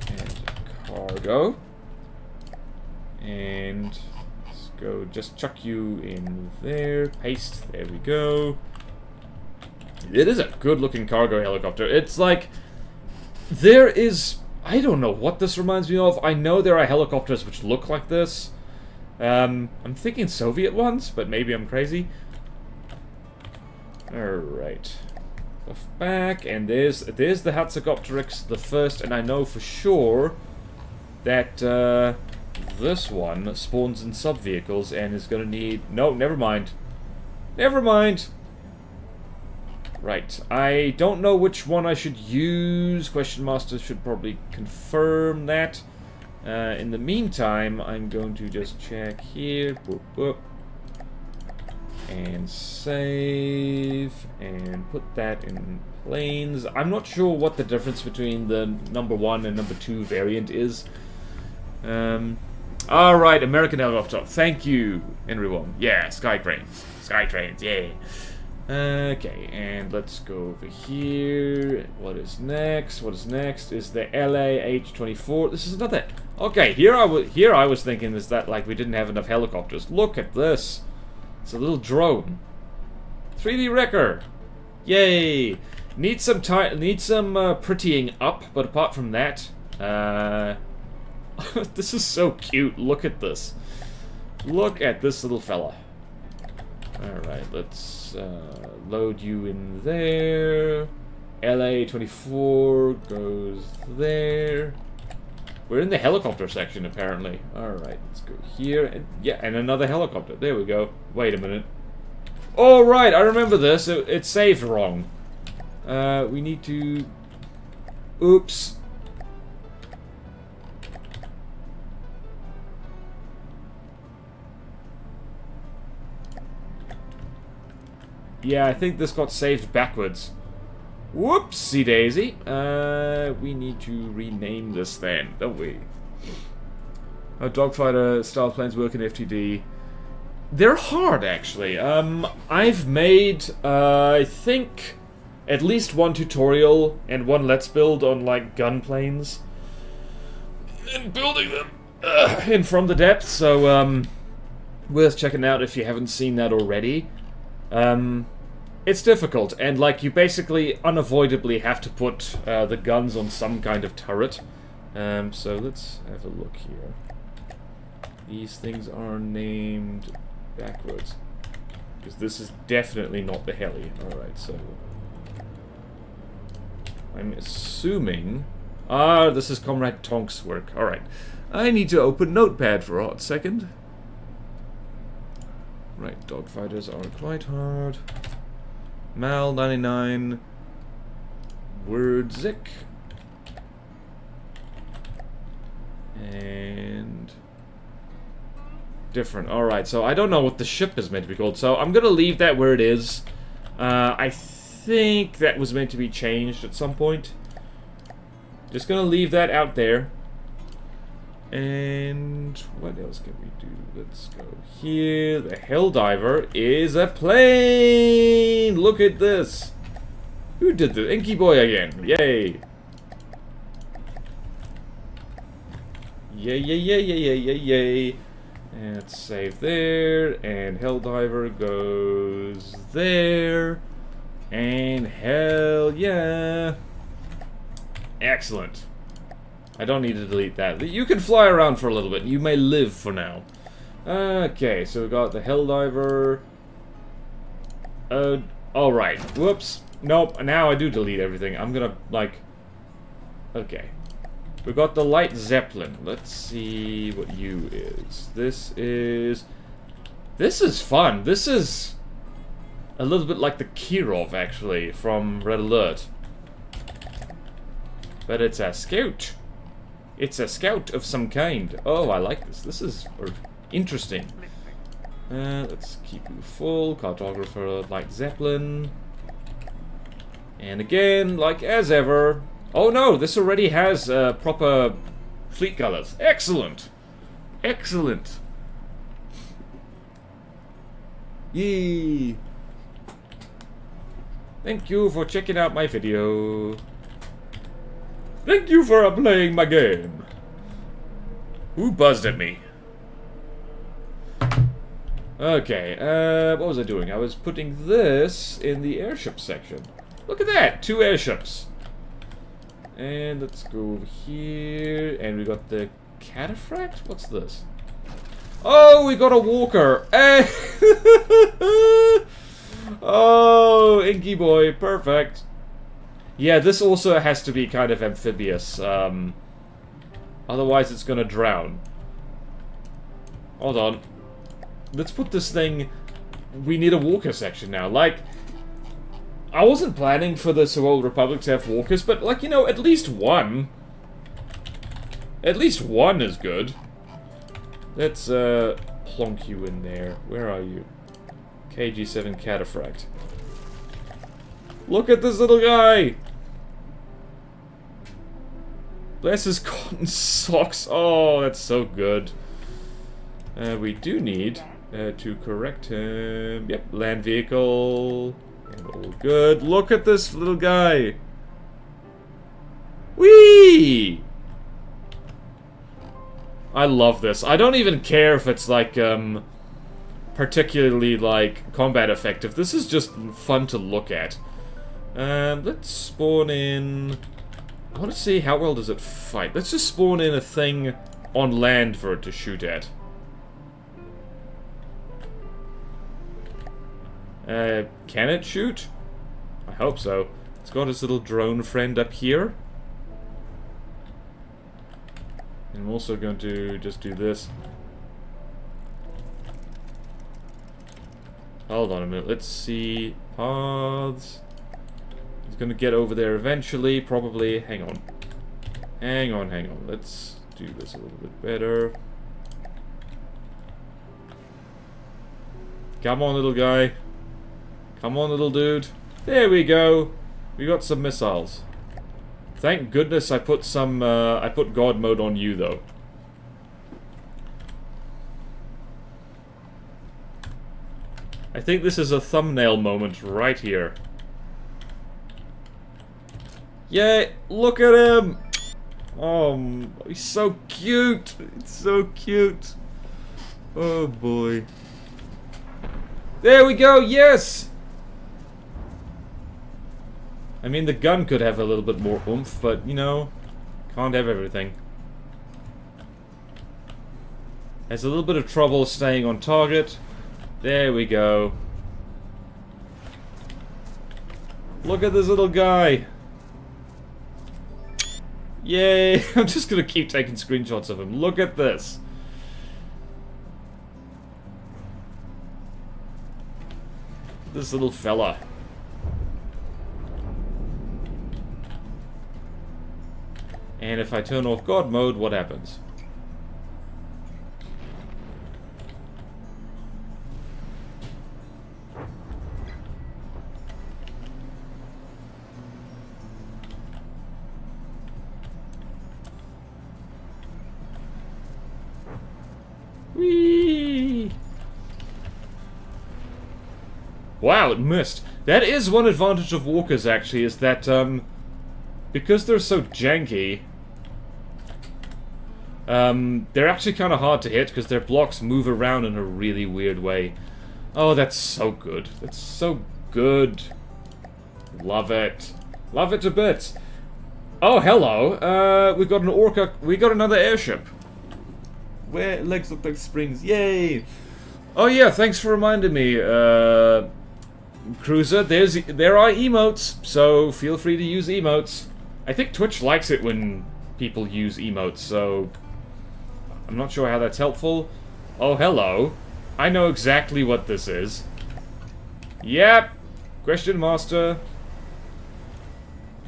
and cargo. And let's go just chuck you in there. Paste. There we go. It is a good looking cargo helicopter. It's like there is I don't know what this reminds me of. I know there are helicopters which look like this. Um, I'm thinking Soviet ones, but maybe I'm crazy. Alright. Buff back, and there's there's the Hatzegopteryx, the first, and I know for sure that uh, this one spawns in sub-vehicles and is gonna need... No, never mind. Never mind! Right, I don't know which one I should use. Question Master should probably confirm that. Uh, in the meantime, I'm going to just check here. Boop, boop. And save. And put that in planes. I'm not sure what the difference between the number one and number two variant is. Um, Alright, American helicopter. Thank you, everyone. Yeah, Sky Cranes. Sky Trains, yeah. Okay, and let's go over here. What is next? What is next? Is the LA H24. This is another. Okay, here I was here I was thinking is that like we didn't have enough helicopters. Look at this. It's a little drone. 3D wrecker. Yay. Need some need some uh, prettying up, but apart from that, uh this is so cute. Look at this. Look at this little fella. Alright, let's uh, load you in there. LA-24 goes there. We're in the helicopter section, apparently. Alright, let's go here. And, yeah, and another helicopter. There we go. Wait a minute. All right, I remember this. It, it saved wrong. Uh, we need to... Oops. Yeah, I think this got saved backwards. Whoopsie daisy. Uh, we need to rename this then, don't we? How dogfighter style planes work in FTD. They're hard, actually. Um, I've made, uh, I think, at least one tutorial and one let's build on, like, gun planes. And building them uh, in From the Depths, so, um, worth checking out if you haven't seen that already. Um, it's difficult, and like you basically unavoidably have to put uh, the guns on some kind of turret. Um, so let's have a look here. These things are named backwards. Because this is definitely not the heli. Alright, so... I'm assuming... Ah, this is Comrade Tonk's work. Alright. I need to open Notepad for a hot second. Right, dogfighters are quite hard. Mal 99 Wordzik and different. Alright, so I don't know what the ship is meant to be called, so I'm gonna leave that where it is. Uh, I think that was meant to be changed at some point. Just gonna leave that out there. And what else can we do? Let's go here. The Helldiver is a plane! Look at this! Who did the Inky Boy again? Yay! Yay, yay, yay, yay, yay, yay, yay. And save there. And Helldiver goes there. And hell yeah! Excellent. I don't need to delete that. You can fly around for a little bit. You may live for now. Okay, so we got the Helldiver. Uh, alright. Whoops. Nope, now I do delete everything. I'm gonna, like... Okay. We got the Light Zeppelin. Let's see what you is. This is... This is fun. This is... A little bit like the Kirov, actually, from Red Alert. But it's a Scout. It's a scout of some kind. Oh, I like this. This is interesting. Uh, let's keep you full. Cartographer, Light Zeppelin. And again, like as ever... Oh no, this already has uh, proper fleet colors. Excellent! Excellent! Yee! Thank you for checking out my video. Thank you for playing my game. Who buzzed at me? Okay, uh, what was I doing? I was putting this in the airship section. Look at that! Two airships. And let's go over here. And we got the cataphract? What's this? Oh, we got a walker! Oh, Inky Boy, perfect. Yeah, this also has to be kind of amphibious. Um, otherwise, it's gonna drown. Hold on. Let's put this thing... We need a walker section now. Like, I wasn't planning for the Old Republic to have walkers, but, like, you know, at least one. At least one is good. Let's, uh, plonk you in there. Where are you? KG7 Cataphract. Look at this little guy! Bless his cotton socks. Oh, that's so good. Uh, we do need uh, to correct him. Yep, land vehicle. All good. Look at this little guy. Whee! I love this. I don't even care if it's like, um, particularly like combat effective. This is just fun to look at. Um, let's spawn in... I want to see how well does it fight. Let's just spawn in a thing on land for it to shoot at. Uh, can it shoot? I hope so. It's got its little drone friend up here. I'm also going to just do this. Hold on a minute. Let's see. Paths. To get over there eventually. Probably. Hang on. Hang on, hang on. Let's do this a little bit better. Come on, little guy. Come on, little dude. There we go. We got some missiles. Thank goodness I put some, uh, I put God mode on you, though. I think this is a thumbnail moment right here. Yay! Look at him! Oh, he's so cute! It's so cute! Oh boy. There we go, yes! I mean, the gun could have a little bit more oomph, but, you know, can't have everything. Has a little bit of trouble staying on target. There we go. Look at this little guy. Yay! I'm just gonna keep taking screenshots of him. Look at this. This little fella. And if I turn off God mode, what happens? Whee! Wow, it missed. That is one advantage of walkers, actually, is that, um, because they're so janky, um, they're actually kind of hard to hit because their blocks move around in a really weird way. Oh, that's so good. That's so good. Love it. Love it a bit. Oh, hello. Uh, we got an orca. We got another airship. Where legs look like springs. Yay! Oh yeah, thanks for reminding me, uh, Cruiser. There's there are emotes, so feel free to use emotes. I think Twitch likes it when people use emotes, so I'm not sure how that's helpful. Oh, hello. I know exactly what this is. Yep. Question Master.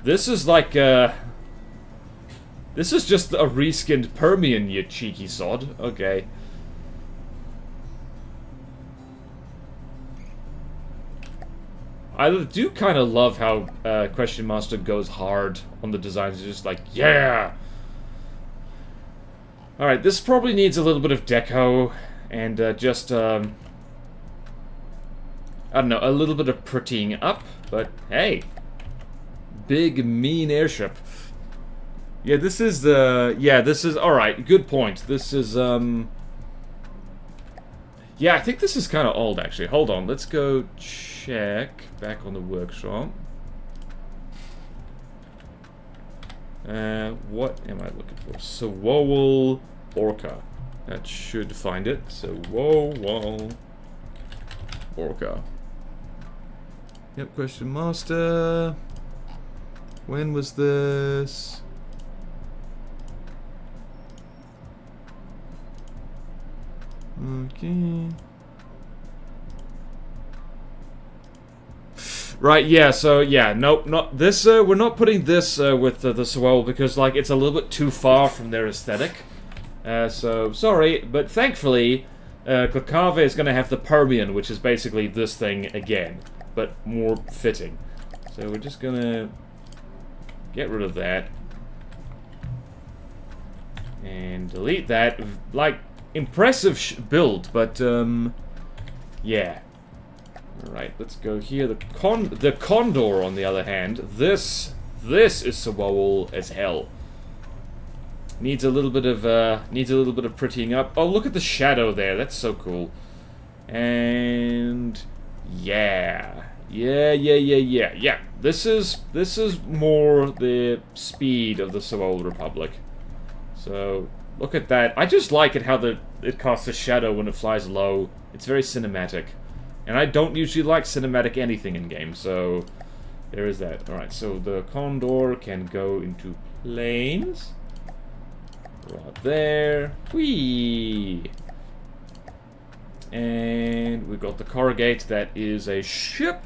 This is like, uh... This is just a reskinned Permian, you cheeky sod. Okay. I do kind of love how uh, Question Master goes hard on the designs. Just like, yeah! Alright, this probably needs a little bit of deco and uh, just, um, I don't know, a little bit of prettying up, but hey, big mean airship. Yeah, this is the... Yeah, this is... Alright, good point. This is, um... Yeah, I think this is kind of old, actually. Hold on, let's go check back on the workshop. Uh, what am I looking for? Sewowal Orca. That should find it. Whoa. Orca. Yep, question master. When was this? Right, yeah, so yeah, nope, not this, uh, we're not putting this uh, with uh, the Swell because, like, it's a little bit too far from their aesthetic. Uh, so, sorry, but thankfully, uh, is going to have the Permian, which is basically this thing again, but more fitting. So we're just going to get rid of that. And delete that. Like, impressive build, but, um, yeah. Alright, let's go here. The con the Condor, on the other hand, this, this is Sewowal as hell. Needs a little bit of, uh, needs a little bit of prettying up. Oh, look at the shadow there. That's so cool. And, yeah. Yeah, yeah, yeah, yeah, yeah. This is, this is more the speed of the Sewowal Republic. So, look at that. I just like it how the it casts a shadow when it flies low. It's very cinematic. And I don't usually like cinematic anything in game, so there is that. Alright, so the Condor can go into planes. Right there. Whee! And we've got the Corrugate, that is a ship.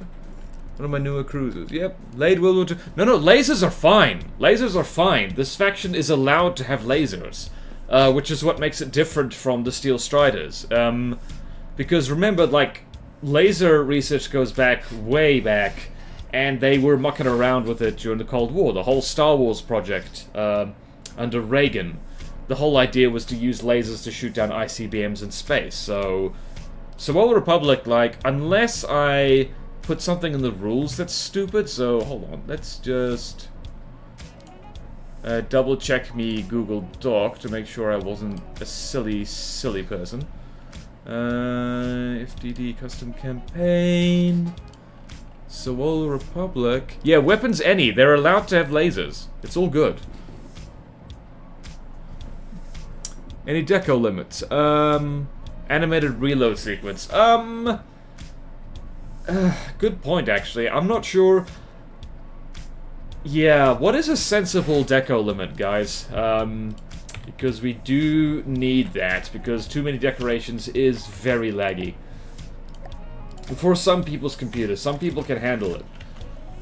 One of my newer cruisers. Yep. Laid will to No no, lasers are fine. Lasers are fine. This faction is allowed to have lasers. Uh, which is what makes it different from the Steel Striders. Um, because remember, like, laser research goes back way back, and they were mucking around with it during the Cold War. The whole Star Wars project uh, under Reagan, the whole idea was to use lasers to shoot down ICBMs in space. So, so Old Republic, like, unless I put something in the rules that's stupid, so hold on, let's just uh, double check me Google Doc to make sure I wasn't a silly, silly person. Uh, FTD custom campaign. Sewowal Republic. Yeah, weapons any. They're allowed to have lasers. It's all good. Any deco limits? Um, animated reload sequence. Um, uh, good point, actually. I'm not sure. Yeah, what is a sensible deco limit, guys? Um, because we do need that, because too many decorations is very laggy. For some people's computers, some people can handle it.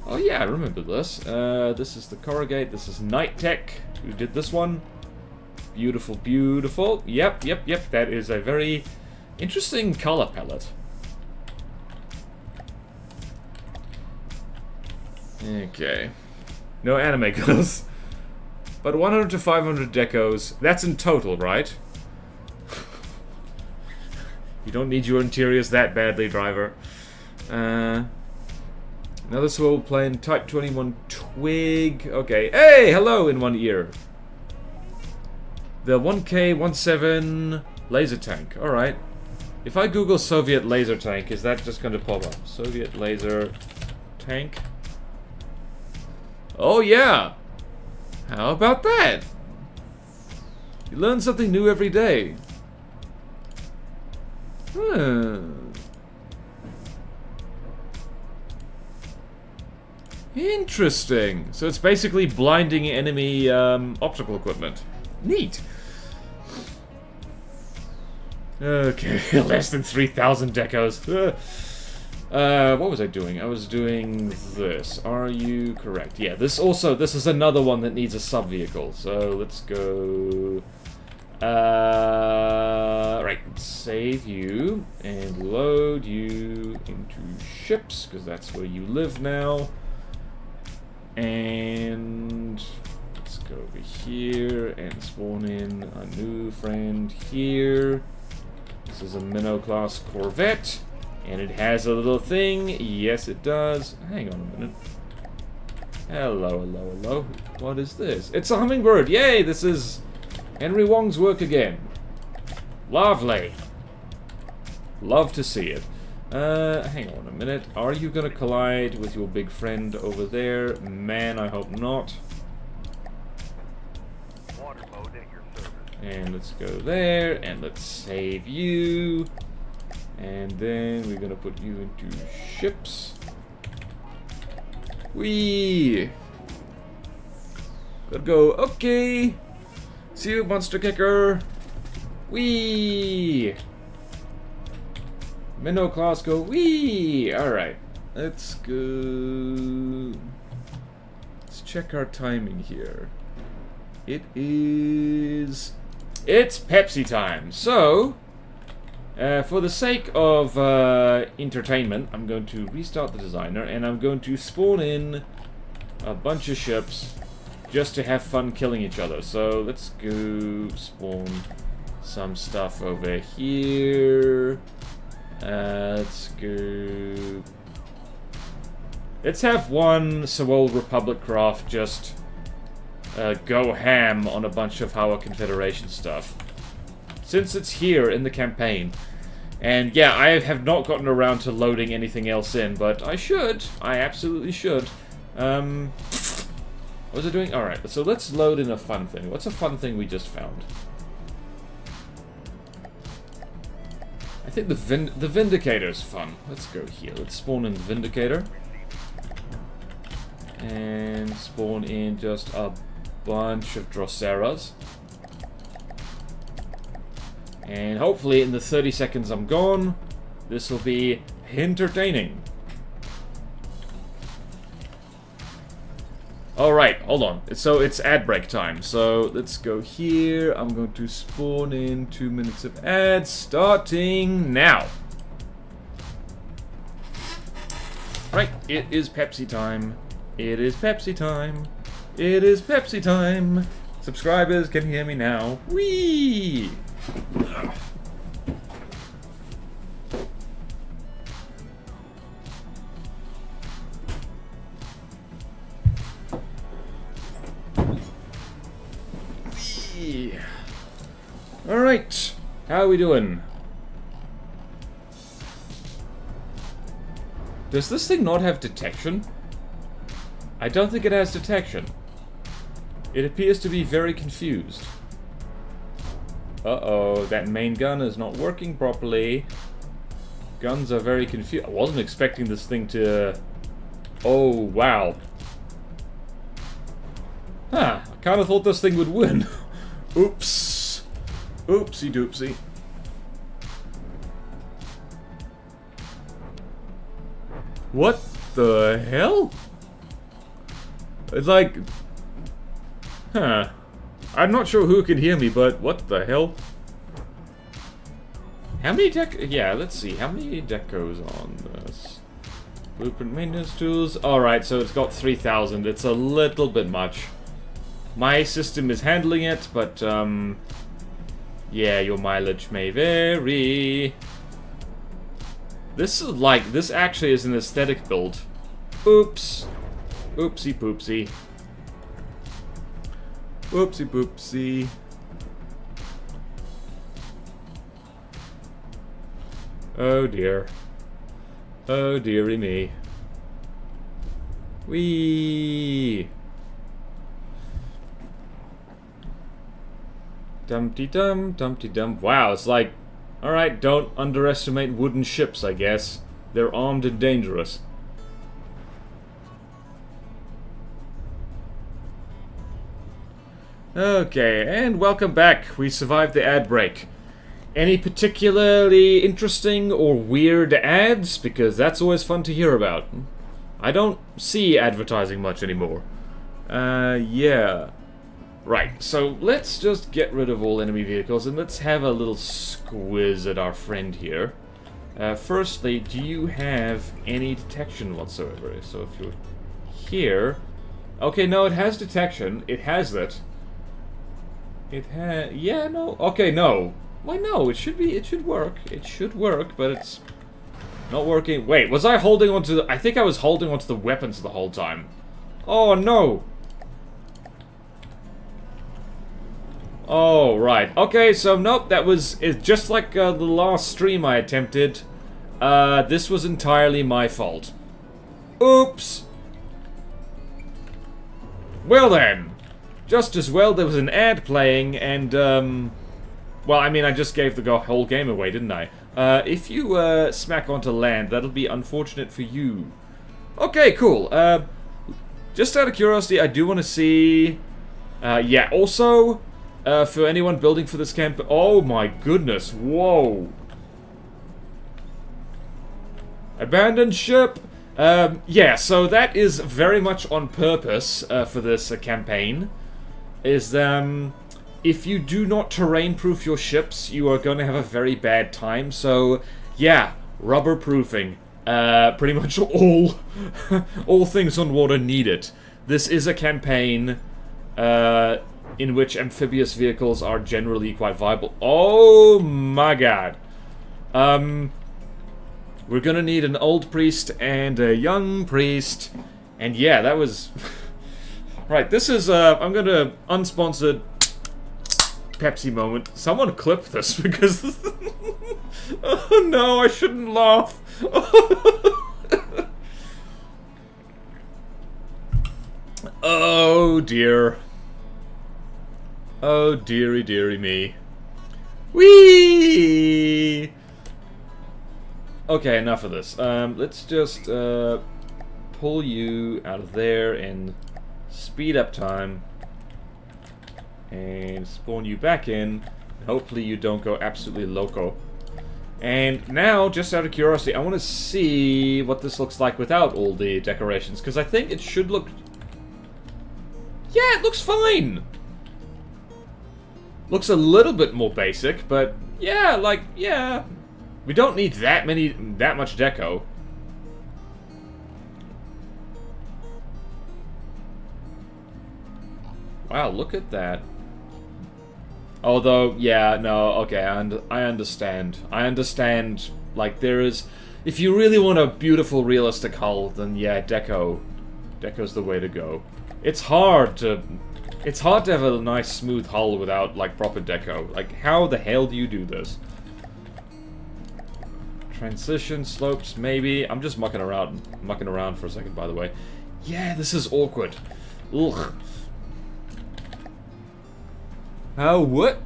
Oh yeah, I remember this. Uh, this is the Corrugate, this is Night Tech, who did this one. Beautiful, beautiful. Yep, yep, yep, that is a very interesting color palette. Okay. No anime girls. But 100 to 500 decos, that's in total, right? you don't need your interiors that badly, driver. Uh, another Sewowal plane, Type 21 Twig. Okay. Hey, hello in one ear. The 1K17 laser tank. Alright. If I Google Soviet laser tank, is that just going to pop up? Soviet laser tank. Oh, yeah. How about that? You learn something new every day. Hmm. Interesting. So it's basically blinding enemy um, optical equipment. Neat. Okay, less than 3,000 decos. Uh, what was I doing? I was doing this. Are you correct? Yeah, this also, this is another one that needs a sub-vehicle. So let's go... Uh, right, save you and load you into ships, because that's where you live now. And let's go over here and spawn in a new friend here. This is a Minnow class Corvette. And it has a little thing. Yes, it does. Hang on a minute. Hello, hello, hello. What is this? It's a hummingbird. Yay, this is Henry Wong's work again. Lovely. Love to see it. Uh, hang on a minute. Are you gonna collide with your big friend over there? Man, I hope not. And let's go there, and let's save you. And then we're gonna put you into ships. Wee. Gotta go. Okay. See you, monster kicker. Wee. Minnow claws go. Wee. All right. Let's go. Let's check our timing here. It is. It's Pepsi time. So, uh, for the sake of uh, entertainment, I'm going to restart the designer and I'm going to spawn in a bunch of ships just to have fun killing each other. So let's go spawn some stuff over here. Uh, let's go Let's have one Old Republic craft just uh, go ham on a bunch of our Confederation stuff. Since it's here in the campaign. And yeah, I have not gotten around to loading anything else in, but I should. I absolutely should. Um, what was I doing? Alright, so let's load in a fun thing. What's a fun thing we just found? I think the the Vindicator's fun. Let's go here. Let's spawn in the Vindicator and spawn in just a bunch of Droseras. And hopefully in the 30 seconds I'm gone, this will be entertaining. Alright, hold on. So it's ad break time. So let's go here. I'm going to spawn in two minutes of ads starting now. Right, it is Pepsi time. It is Pepsi time. It is Pepsi time. Subscribers can hear me now. Whee! Alright, how are we doing? Does this thing not have detection? I don't think it has detection. It appears to be very confused. Uh-oh, that main gun is not working properly. Guns are very confused. I wasn't expecting this thing to... Oh, wow. Huh, I kind of thought this thing would win. Oops. Oopsie doopsie. What the hell? It's like... Huh. I'm not sure who can hear me, but what the hell? How many deck... Yeah, let's see. How many decos on this? Blueprint maintenance tools. Alright, so it's got 3,000. It's a little bit much. My system is handling it, but, um... Yeah, your mileage may vary. This is like... This actually is an aesthetic build. Oops. Oopsie poopsie. Oopsie poopsie. Oh dear. Oh dearie me. Wee. Dumpty dum, dumpty dum. Wow, it's like, alright, don't underestimate wooden ships, I guess. They're armed and dangerous. Okay, and welcome back. We survived the ad break. Any particularly interesting or weird ads? Because that's always fun to hear about. I don't see advertising much anymore. Uh, yeah. Right, so let's just get rid of all enemy vehicles and let's have a little squiz at our friend here. Uh, firstly, do you have any detection whatsoever? So if you're here... Okay, no, it has detection. It has that. It had... Yeah, no. Okay, no. Why, no. It should be... It should work. It should work, but it's... Not working. Wait, was I holding onto the... I think I was holding onto the weapons the whole time. Oh, no. Oh, right. Okay, so nope, that was... It's just like uh, the last stream I attempted. Uh, this was entirely my fault. Oops. Well then. Just as well, there was an ad playing, and, um... Well, I mean, I just gave the whole game away, didn't I? Uh, if you, uh, smack onto land, that'll be unfortunate for you. Okay, cool. Uh, just out of curiosity, I do want to see... Uh, yeah, also, uh, for anyone building for this camp... Oh my goodness, whoa. Abandoned ship! Um, yeah, so that is very much on purpose uh, for this campaign. Is, um, if you do not terrain-proof your ships, you are going to have a very bad time. So, yeah, rubber proofing. Uh, pretty much all, all things on water need it. This is a campaign uh, in which amphibious vehicles are generally quite viable. Oh my god. Um, we're gonna need an old priest and a young priest. And yeah, that was... right, this is, uh, I'm gonna unsponsored Pepsi moment. Someone clip this because... oh no, I shouldn't laugh. oh dear. Oh dearie dearie me. Whee! Okay, enough of this. Um, let's just uh, pull you out of there and speed up time. And spawn you back in. Hopefully you don't go absolutely loco. And now, just out of curiosity, I want to see what this looks like without all the decorations. Because I think it should look... Yeah, it looks fine! Looks a little bit more basic, but yeah, like, yeah, we don't need that many, that much deco. Wow, look at that. Although, yeah, no, okay, I, und I understand. I understand, like, there is... If you really want a beautiful, realistic hull, then yeah, deco. Deco's the way to go. It's hard to... It's hard to have a nice, smooth hull without, like, proper deco. Like, how the hell do you do this? Transition, slopes, maybe. I'm just mucking around, mucking around for a second, by the way. Yeah, this is awkward. Ugh. How, what?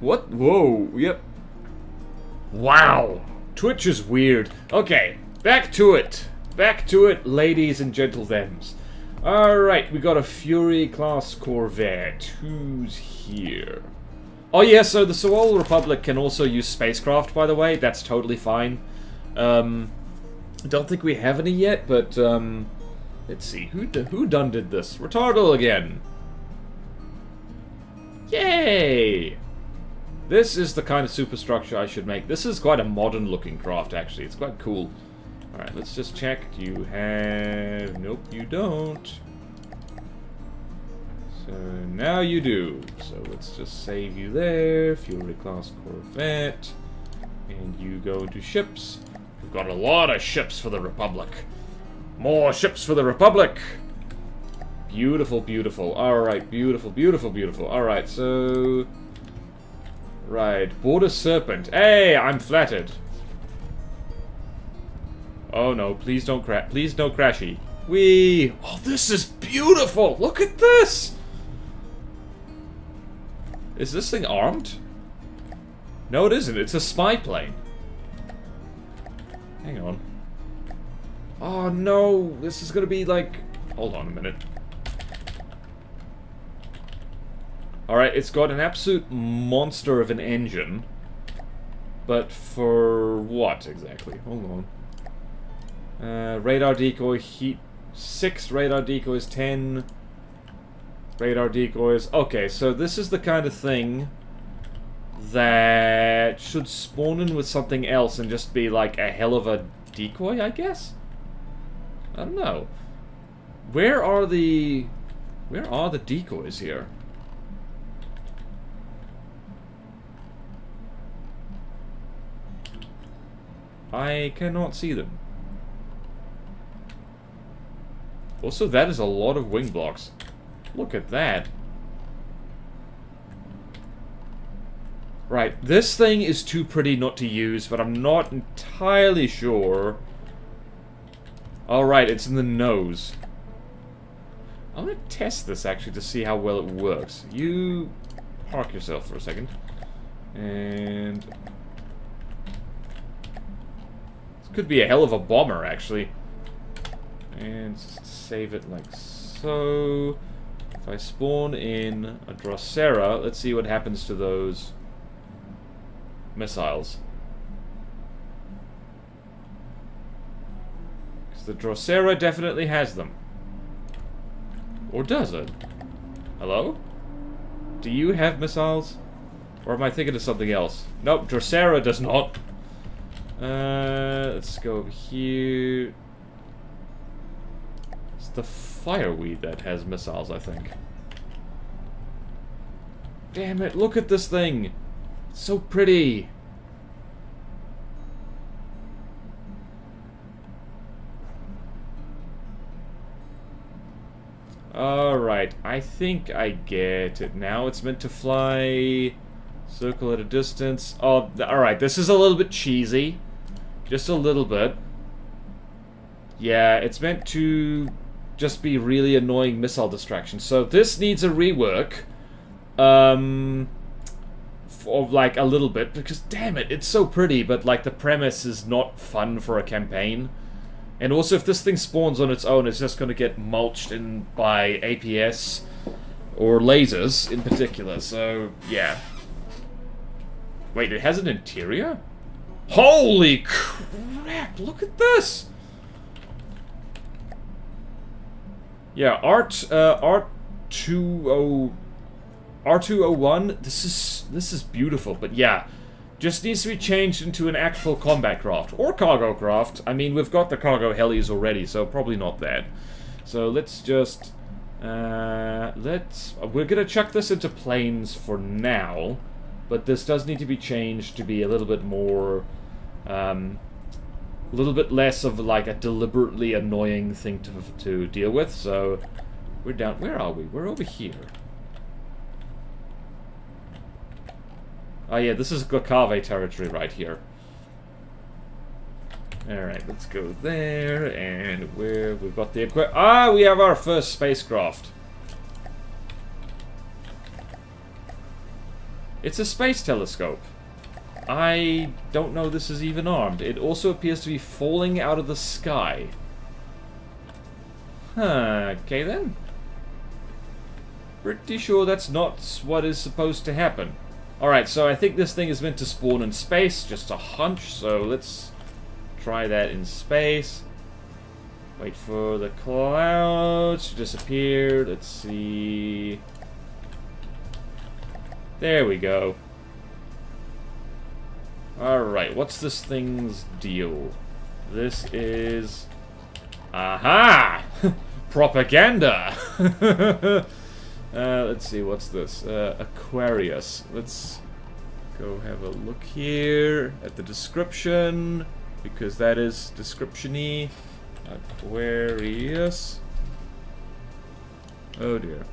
What? Whoa, yep. Wow. Twitch is weird. Okay, back to it. Back to it, ladies and gentlethems. Alright, we got a Fury class Corvette. Who's here? Oh yeah, so the Sewowal Republic can also use spacecraft, by the way. That's totally fine. Um, don't think we have any yet, but um, let's see. Who who done did this? Retardal again. Yay! This is the kind of superstructure I should make. This is quite a modern-looking craft, actually. It's quite cool. Alright, let's just check. Do you have... Nope, you don't. So now you do. So let's just save you there. Fury class Corvette. And you go into ships. We've got a lot of ships for the Republic. More ships for the Republic! Beautiful, beautiful. Alright, beautiful, beautiful, beautiful. Alright, so... Right, Border Serpent. Hey, I'm flattered. Oh no, please don't crash. Please no crashy. Wee! Oh, this is beautiful! Look at this! Is this thing armed? No, it isn't. It's a spy plane. Hang on. Oh, no. This is gonna be like... Hold on a minute. Alright, it's got an absolute monster of an engine. But for what, exactly? Hold on. Uh, radar decoy, heat... Six radar decoys, ten... Radar decoys. Okay, so this is the kind of thing that should spawn in with something else and just be like a hell of a decoy, I guess? I don't know. Where are the... Where are the decoys here? I cannot see them. Also, that is a lot of wing blocks. Look at that. Right, this thing is too pretty not to use, but I'm not entirely sure. Alright, it's in the nose. I'm gonna test this, actually, to see how well it works. You park yourself for a second. And... This could be a hell of a bomber, actually. And save it like So, if I spawn in a Drosera, let's see what happens to those missiles. Because the Drosera definitely has them. Or does it? Hello? Do you have missiles? Or am I thinking of something else? Nope, Drosera does not. Uh, let's go over here. It's the fireweed that has missiles, I think. Damn it, look at this thing! It's so pretty! Alright, I think I get it now. It's meant to fly... Circle at a distance. Oh, alright, this is a little bit cheesy. Just a little bit. Yeah, it's meant to just be really annoying missile distraction. So this needs a rework. Um, of like a little bit because damn it, it's so pretty, but like the premise is not fun for a campaign. And also, if this thing spawns on its own, it's just going to get mulched in by APS or lasers in particular. So yeah. Wait, it has an interior? Holy crap! Look at this. Yeah, art uh, art two oh R201, this is this is beautiful, but yeah, just needs to be changed into an actual combat craft or cargo craft. I mean, we've got the cargo helis already, so probably not that. So let's just uh, let's we're gonna chuck this into planes for now, but this does need to be changed to be a little bit more, um, a little bit less of like a deliberately annoying thing to to deal with. So we're down. Where are we? We're over here. Oh yeah, this is Gokave territory right here. Alright, let's go there, and where we've got the Ah, we have our first spacecraft. It's a space telescope. I don't know this is even armed. It also appears to be falling out of the sky. Huh, okay then. Pretty sure that's not what is supposed to happen. Alright, so I think this thing is meant to spawn in space, just a hunch, so let's try that in space. Wait for the clouds to disappear. Let's see. There we go. Alright, what's this thing's deal? This is... Aha! Propaganda! Uh, let's see, what's this? Uh, Aquarius. Let's go have a look here at the description, because that is description-y. Aquarius. Oh dear.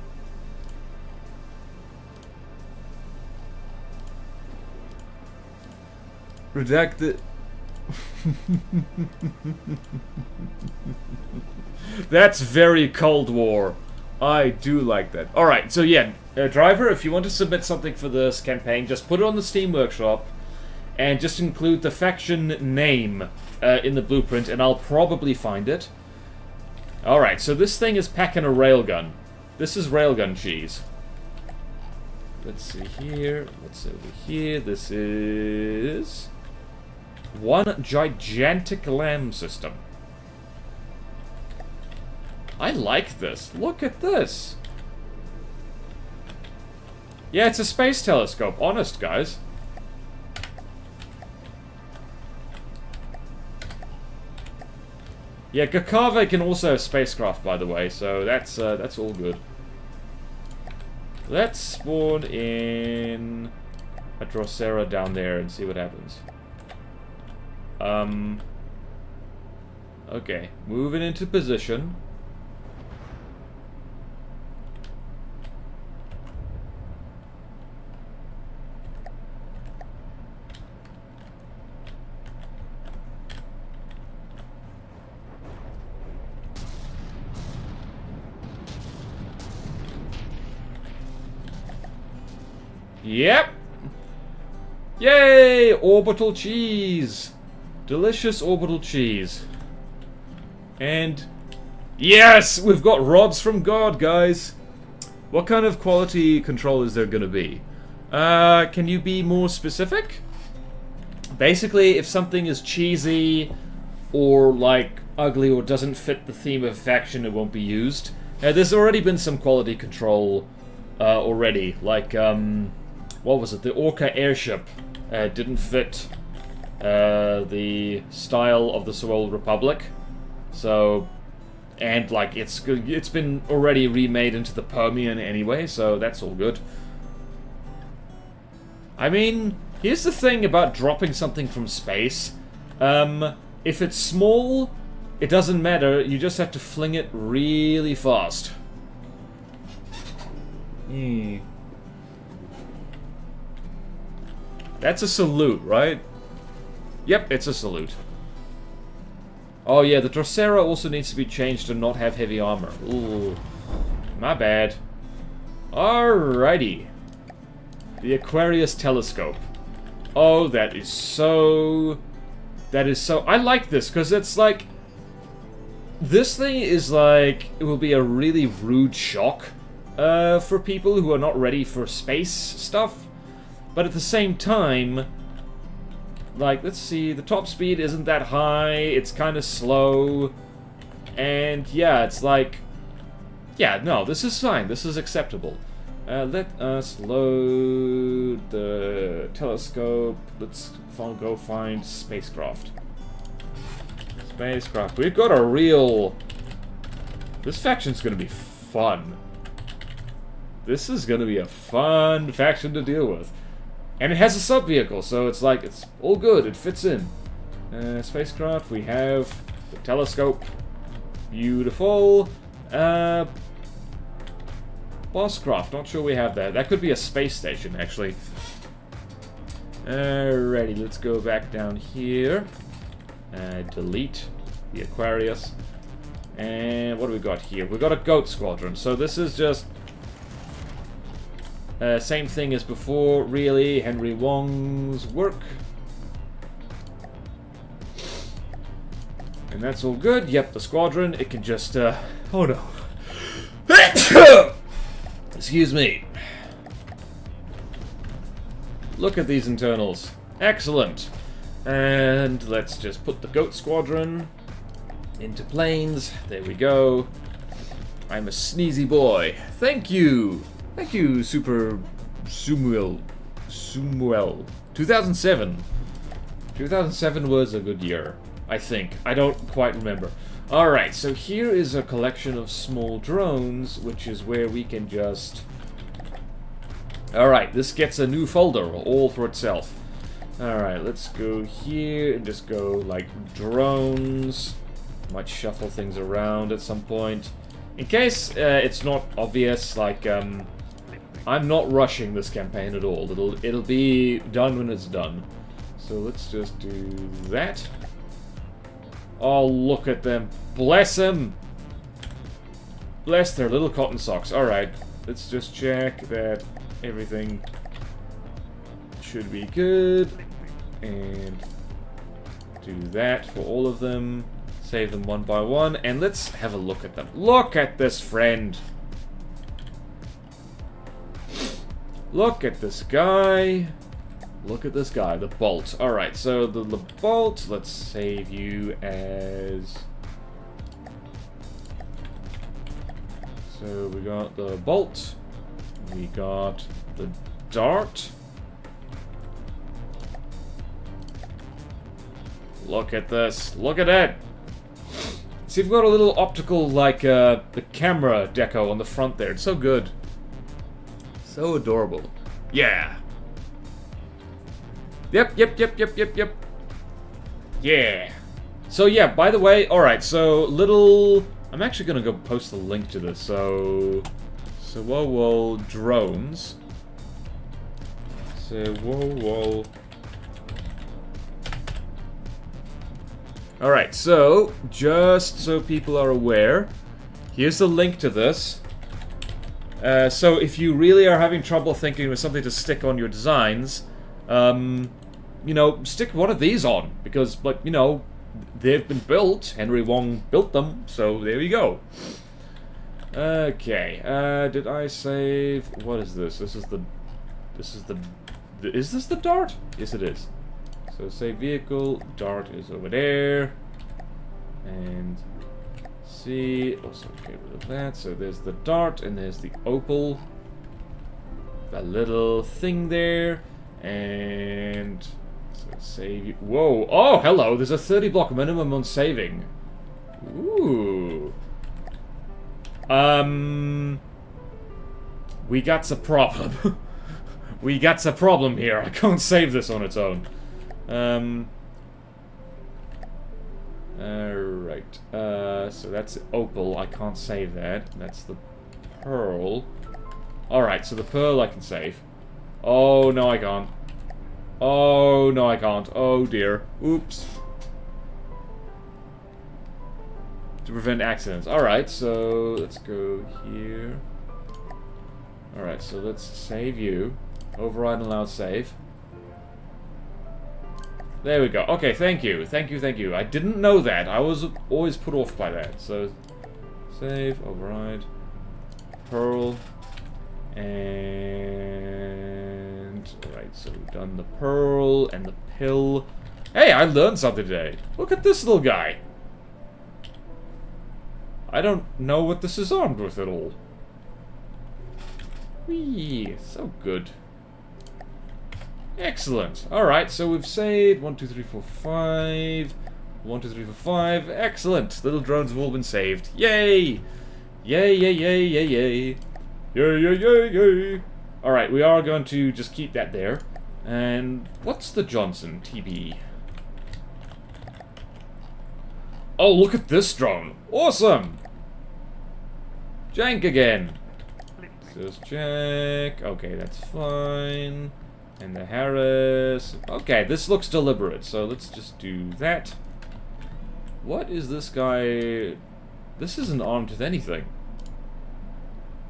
Redacted. That's very Cold War. I do like that. Alright, so yeah, uh, driver, if you want to submit something for this campaign, just put it on the Steam Workshop and just include the faction name uh, in the blueprint, and I'll probably find it. Alright, so this thing is packing a railgun. This is railgun cheese. Let's see here. What's over here? This is... One gigantic LAM system. I like this. Look at this. Yeah, it's a space telescope. Honest, guys. Yeah, Gokave can also have spacecraft, by the way, so that's uh, that's all good. Let's spawn in a Drosera down there and see what happens. Um. Okay, moving into position. Yep. Yay! Orbital cheese. Delicious orbital cheese. And Yes! We've got rods from God, guys! What kind of quality control is there gonna be? Uh, can you be more specific? Basically, if something is cheesy or, like, ugly or doesn't fit the theme of faction, it won't be used. Uh, there's already been some quality control uh, already. Like, um, what was it? The Orca airship uh, didn't fit uh, the style of the Sewowal Republic. So, and like it's it's been already remade into the Permian anyway, so that's all good. I mean, here's the thing about dropping something from space. Um, if it's small, it doesn't matter. You just have to fling it really fast. Hmm. That's a salute, right? Yep, it's a salute. Oh yeah, the Drosera also needs to be changed to not have heavy armor. Ooh, my bad. Alrighty. The Aquarius Telescope. Oh, that is so... That is so... I like this, because it's like... This thing is like... It will be a really rude shock uh, for people who are not ready for space stuff. But at the same time, like, let's see, the top speed isn't that high, it's kind of slow, and yeah, it's like, yeah, no, this is fine, this is acceptable. Uh, let us load the telescope, let's go find spacecraft. Spacecraft, we've got a real... This faction's gonna be fun. This is gonna be a fun faction to deal with. And it has a sub-vehicle, so it's like, it's all good, it fits in. Uh, spacecraft, we have the telescope. Beautiful. Uh, Bosscraft, not sure we have that. That could be a space station, actually. Alrighty, let's go back down here. Uh, delete the Aquarius. And what do we got here? We got a goat squadron. So this is just uh, same thing as before, really. Henry Wong's work. And that's all good. Yep, the squadron, it can just, uh... Oh no. Excuse me. Look at these internals. Excellent. And let's just put the goat squadron into planes. There we go. I'm a sneezy boy. Thank you. Thank you, Super Sumuel. Sumuel. 2007. 2007 was a good year, I think. I don't quite remember. Alright, so here is a collection of small drones, which is where we can just... Alright, this gets a new folder, all for itself. Alright, let's go here and just go, like, drones. Might shuffle things around at some point. In case uh, it's not obvious, like, um, I'm not rushing this campaign at all. It'll it'll be done when it's done. So let's just do that. Oh, look at them. Bless them! Bless their little cotton socks. Alright, let's just check that everything should be good. And do that for all of them. Save them one by one. And let's have a look at them. Look at this friend! Look at this guy. Look at this guy, the Bolt. Alright, so the, the Bolt, let's save you as... So we got the Bolt. We got the Dart. Look at this. Look at it. See, we've got a little optical, like, uh, the camera deco on the front there. It's so good. So adorable. Yeah. Yep, yep, yep, yep, yep, yep. Yeah. So yeah, by the way, alright, so little... I'm actually gonna go post the link to this, so... So whoa whoa drones. So whoa whoa... Alright, so, just so people are aware, here's the link to this. Uh, so if you really are having trouble thinking of something to stick on your designs, um, you know, stick one of these on. Because, like, you know, they've been built. Henry Wong built them, so there you go. Okay, uh, did I save... What is this? This is the... This is the... Is this the dart? Yes, it is. So save vehicle, dart is over there. And... See, also get rid of that. So there's the dart, and there's the opal. The little thing there. And... So save... Whoa! Oh, hello! There's a 30 block minimum on saving. Ooh. Um, we got a problem. we got a problem here. I can't save this on its own. Um. Alright. Uh, so that's opal. I can't save that. That's the pearl. Alright, so the pearl I can save. Oh, no I can't. Oh, no I can't. Oh, dear. Oops. To prevent accidents. Alright, so let's go here. Alright, so let's save you. Override and allow save. There we go. Okay, thank you. Thank you, thank you. I didn't know that. I was always put off by that. So, save, override, pearl, and... Alright, so we've done the pearl and the pill. Hey, I learned something today. Look at this little guy. I don't know what this is armed with at all. Whee, so good. Excellent. Alright, so we've saved 1, 2, 3, 4, 5. 1, 2, 3, 4, 5. Excellent. Little drones have all been saved. Yay! Yay, yay, yay, yay, yay. Yay, yay, yay, yay. Alright, we are going to just keep that there. And what's the Johnson TB? Oh, look at this drone. Awesome! Jank again. Says Jack. Okay, that's fine. And the Harris. Okay, this looks deliberate, so let's just do that. What is this guy... This isn't armed with anything.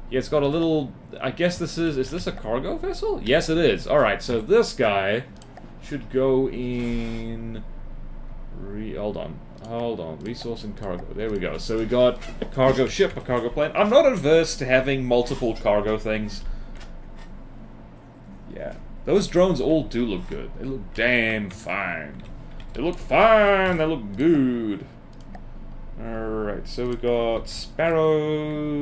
Yeah, it's got a little... I guess this is... Is this a cargo vessel? Yes, it is. Alright, so this guy should go in... Re hold on. Hold on. Resource and cargo. There we go. So we got a cargo ship, a cargo plane. I'm not averse to having multiple cargo things. Yeah. Those drones all do look good. They look damn fine. They look fine. They look good. Alright, so we got Sparrows.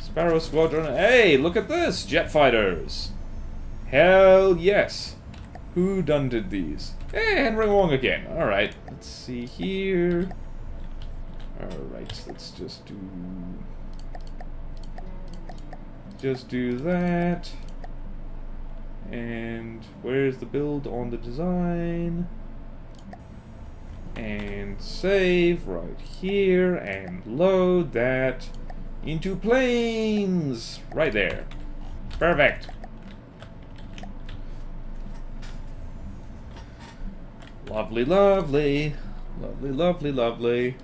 Sparrow Squadron. Hey, look at this! Jet fighters. Hell yes. Who done did these? Hey, Henry Wong again. Alright, let's see here. Alright, let's just do... Just do that. And where's the build on the design? And save right here and load that into planes! Right there. Perfect. Lovely, lovely. Lovely, lovely, lovely.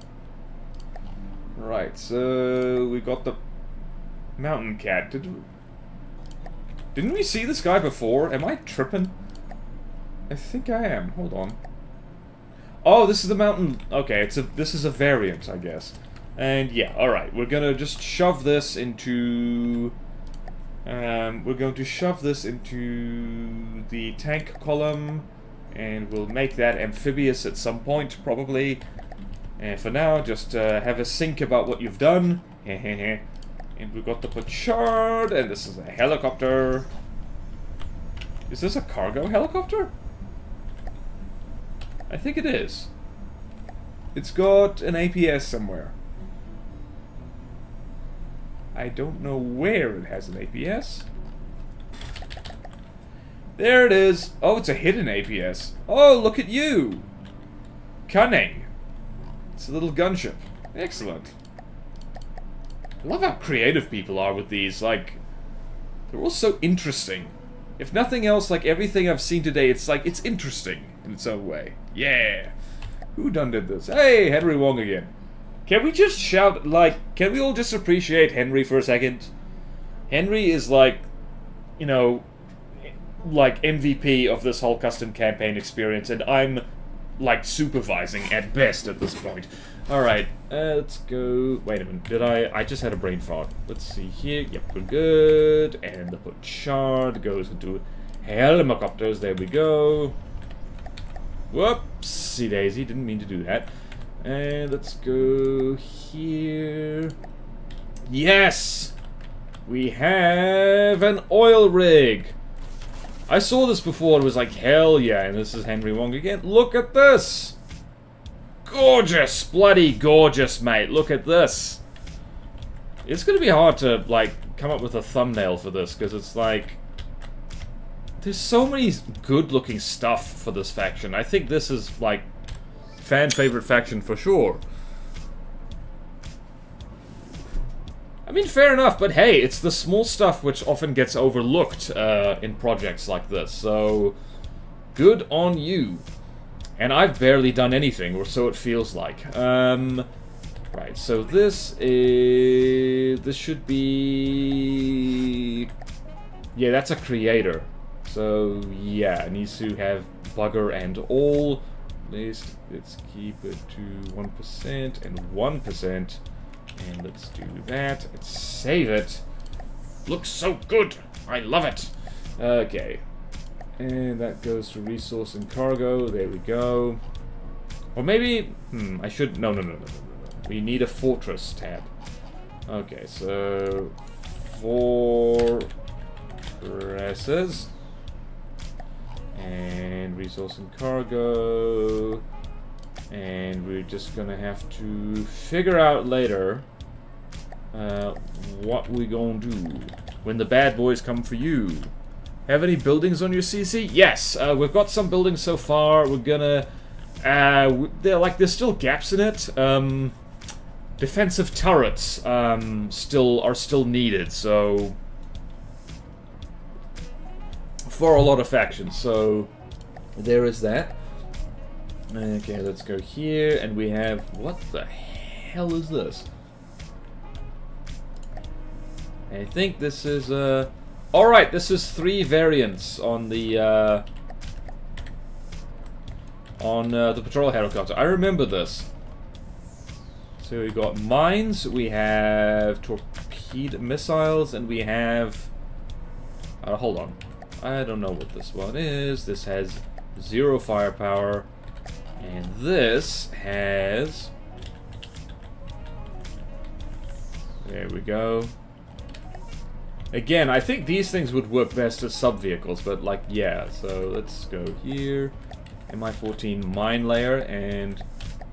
Right, so we got the mountain cat. Did didn't we see this guy before? Am I tripping? I think I am. Hold on. Oh, this is the mountain. Okay, it's a. This is a variant, I guess. And yeah, all right. We're gonna just shove this into. Um, we're going to shove this into the tank column and we'll make that amphibious at some point, probably. And for now, just uh, have a think about what you've done. and we've got the Pachard, and this is a helicopter. Is this a cargo helicopter? I think it is. It's got an APS somewhere. I don't know where it has an APS. There it is. Oh, it's a hidden APS. Oh, look at you. Cunning. It's a little gunship. Excellent. Love how creative people are with these. Like, they're all so interesting. If nothing else, like everything I've seen today, it's like, it's interesting in its own way. Yeah. Who done did this? Hey, Henry Wong again. Can we just shout, like, can we all just appreciate Henry for a second? Henry is like, you know, like MVP of this whole custom campaign experience, and I'm like, supervising at best at this point. Alright, uh, let's go... Wait a minute, did I... I just had a brain fog. Let's see here. Yep, we're good. And the shard goes into helicopters. There we go. Whoopsie daisy, didn't mean to do that. And let's go here. Yes! We have an oil rig! I saw this before and was like, hell yeah, and this is Henry Wong again. Look at this! Gorgeous! Bloody gorgeous, mate. Look at this. It's gonna be hard to, like, come up with a thumbnail for this, because it's like... There's so many good-looking stuff for this faction. I think this is, like, fan-favorite faction for sure. I mean, fair enough, but hey, it's the small stuff which often gets overlooked uh, in projects like this, so good on you. And I've barely done anything, or so it feels like. Um, right, so this is... This should be... Yeah, that's a creator. So, yeah, it needs to have bugger and all. Let's, let's keep it to 1% and 1%. And let's do that. Let's save it. Looks so good. I love it. Okay. And that goes to resource and cargo. There we go. Or maybe... Hmm, I should... No, no, no, no, no, no. We need a fortress tab. Okay, so... Fortresses. And resource and cargo. And we're just gonna have to figure out later uh, what we gonna do when the bad boys come for you. Have any buildings on your CC? Yes, uh, we've got some buildings so far. We're gonna... Uh, they're like, there's still gaps in it. Um, defensive turrets um, still are still needed, so... For a lot of factions, so... There is that. Okay, let's go here, and we have... What the hell is this? I think this is... Uh... Alright, this is three variants on the... Uh... On uh, the patrol helicopter. I remember this. So we got mines, we have torpedo missiles, and we have... Uh, hold on. I don't know what this one is. This has zero firepower. And this has... There we go. Again, I think these things would work best as sub-vehicles, but like, yeah. So let's go here. MI-14 mine layer and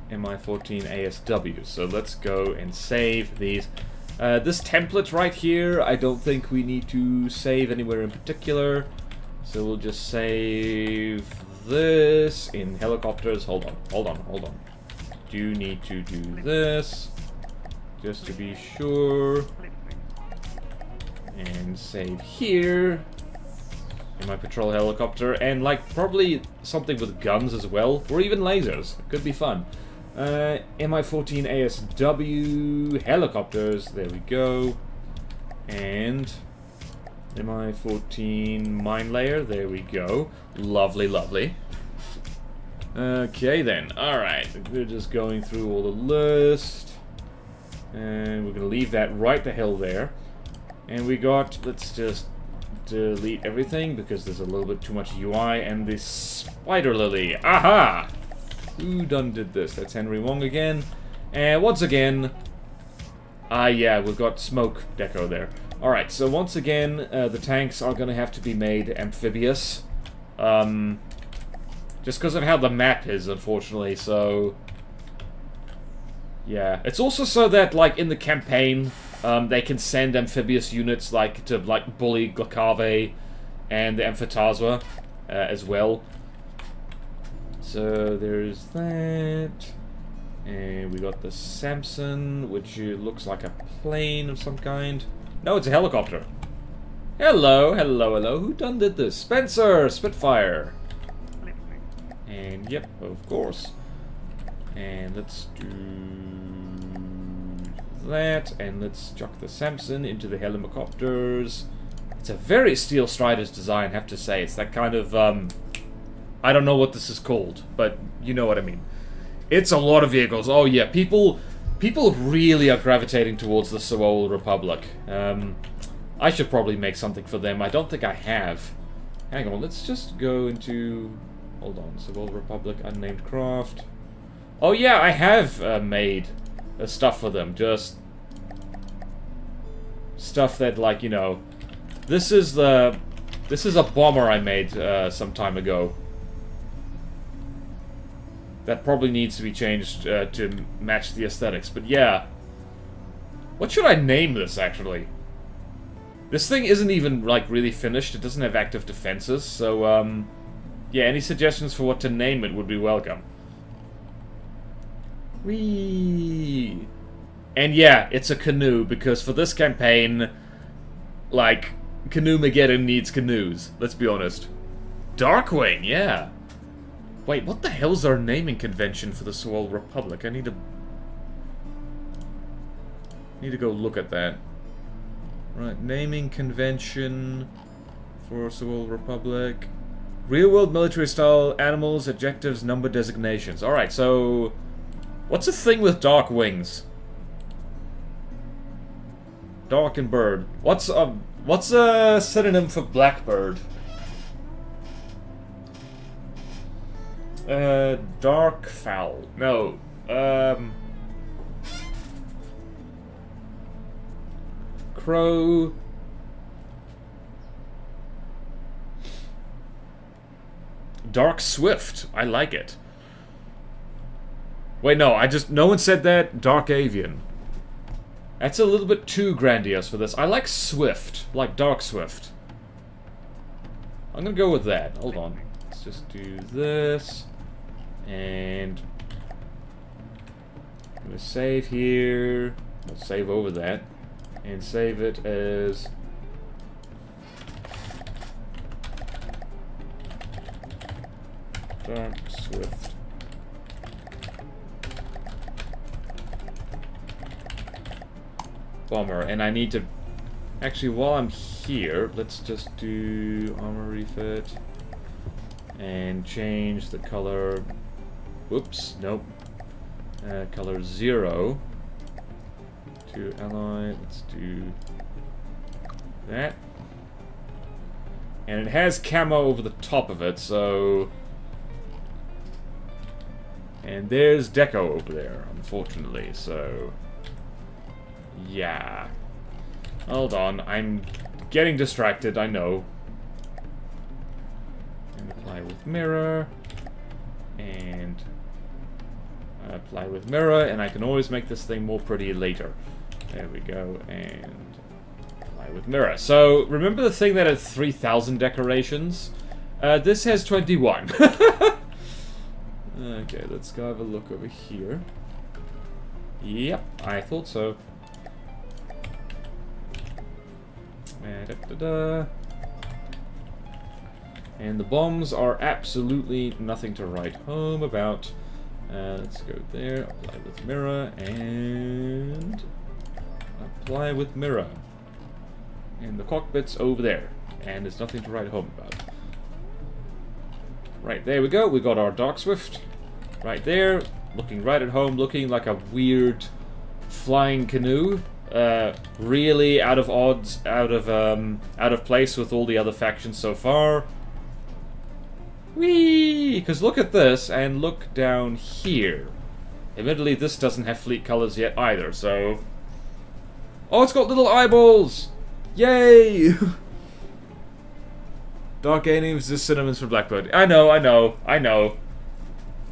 MI-14 ASW. So let's go and save these. Uh, this template right here, I don't think we need to save anywhere in particular. So we'll just save this in helicopters. Hold on, hold on, hold on. Do need to do this, just to be sure. And save here in my patrol helicopter, and like probably something with guns as well, or even lasers. Could be fun. Uh, MI-14 ASW helicopters. There we go. And MI-14 mine layer. There we go. Lovely, lovely. Okay then. Alright. We're just going through all the list. And we're going to leave that right the hell there. And we got... Let's just delete everything because there's a little bit too much UI. And this spider lily. Aha! Who done did this? That's Henry Wong again. And once again... Ah, yeah, we've got smoke deco there. Alright, so once again, uh, the tanks are going to have to be made amphibious. Um, just because of how the map is, unfortunately, so... Yeah. It's also so that, like, in the campaign, um, they can send amphibious units, like, to, like, bully Glakave and the Amphitaswa uh, as well. So, there's that. And we got the Samson, which looks like a plane of some kind. No, it's a helicopter. Hello, hello, hello. Who done did this? Spencer! Spitfire! And yep, of course. And let's do that. And let's chuck the Samson into the helicopters. It's a very Steel Striders design, have to say. It's that kind of, um... I don't know what this is called, but you know what I mean. It's a lot of vehicles. Oh yeah, people people really are gravitating towards the Sewowal Republic. Um, I should probably make something for them. I don't think I have. Hang on, let's just go into... Hold on, Sewowal Republic, unnamed craft. Oh yeah, I have uh, made stuff for them. Just stuff that, like, you know... This is the... This is a bomber I made uh, some time ago. That probably needs to be changed uh, to match the aesthetics, but yeah. What should I name this, actually? This thing isn't even, like, really finished. It doesn't have active defenses, so, um... Yeah, any suggestions for what to name it would be welcome. Whee! And yeah, it's a canoe, because for this campaign, like, Canoemaggedon needs canoes, let's be honest. Darkwing, yeah. Wait, what the hell's our naming convention for the Sewowal Republic? I need to... Need to go look at that. Right, naming convention for Sewowal Republic. Real-world military-style animals, adjectives, number designations. Alright, so... What's the thing with dark wings? Dark and bird. What's a, what's a synonym for blackbird? Uh, dark fowl. No. Um. Crow. Dark Swift. I like it. Wait, no, I just... No one said that. Dark Avian. That's a little bit too grandiose for this. I like Swift. Like Dark Swift. I'm gonna go with that. Hold on. Let's just do this. And I'm gonna save here. We'll save over that. And save it as Dark Swift. Bomber. And I need to actually while I'm here, let's just do armor refit and change the color Whoops, nope. Uh, color zero to ally. Let's do that. And it has camo over the top of it, so... And there's deco over there, unfortunately, so... Yeah. Hold on, I'm getting distracted, I know. And apply with mirror. And apply with mirror, and I can always make this thing more pretty later. There we go, and apply with mirror. So, remember the thing that had 3,000 decorations? Uh, this has 21. okay, let's go have a look over here. Yep, I thought so. And, the bombs are absolutely nothing to write home about. Uh, let's go there, apply with mirror, and apply with mirror. And the cockpit's over there, and there's nothing to write home about. Right, there we go, we got our Dark Swift. Right there, looking right at home, looking like a weird flying canoe. Uh, really out of odds, out of um, out of place with all the other factions so far. Whee! Because look at this, and look down here. Admittedly, this doesn't have fleet colors yet either, so... Oh, it's got little eyeballs! Yay! Dark Aliens is synonyms for Blackbird. I know, I know, I know.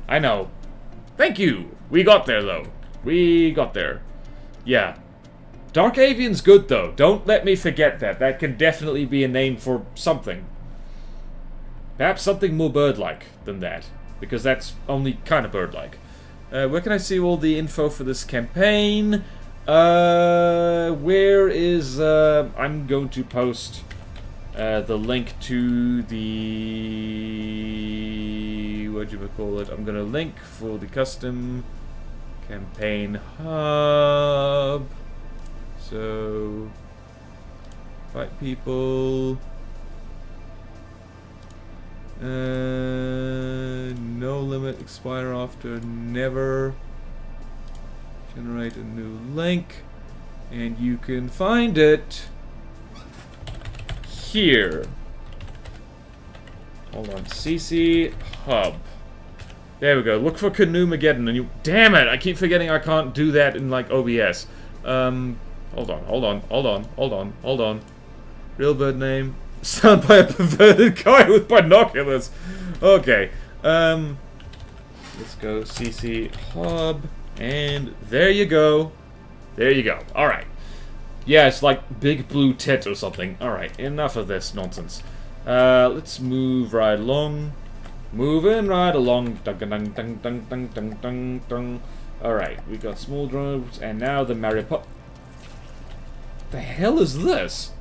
I know. Thank you! We got there, though. We got there. Yeah. Dark Avian's good, though. Don't let me forget that. That can definitely be a name for something. Perhaps something more bird-like than that, because that's only kind of bird-like. Uh, where can I see all the info for this campaign? Uh, where is... Uh, I'm going to post uh, the link to the... What do you call it? I'm going to link for the custom campaign hub. So... Fight people... Uh, no limit, expire after, never. Generate a new link. And you can find it here. Hold on, CC Hub. There we go. Look for Canoemaggedon and you... Damn it! I keep forgetting I can't do that in, like, OBS. Um, hold on, hold on, hold on, hold on, hold on. Real bird name. Sound by a perverted guy with binoculars. Okay. Um, let's go CC Hub. And there you go. There you go. Alright. Yeah, it's like Big Blue Tit or something. Alright, enough of this nonsense. Uh, let's move right along. Moving right along. Dun dun dun dun dun dun dun dun. Alright, we got small drones, and now the Mariposa. The hell is this?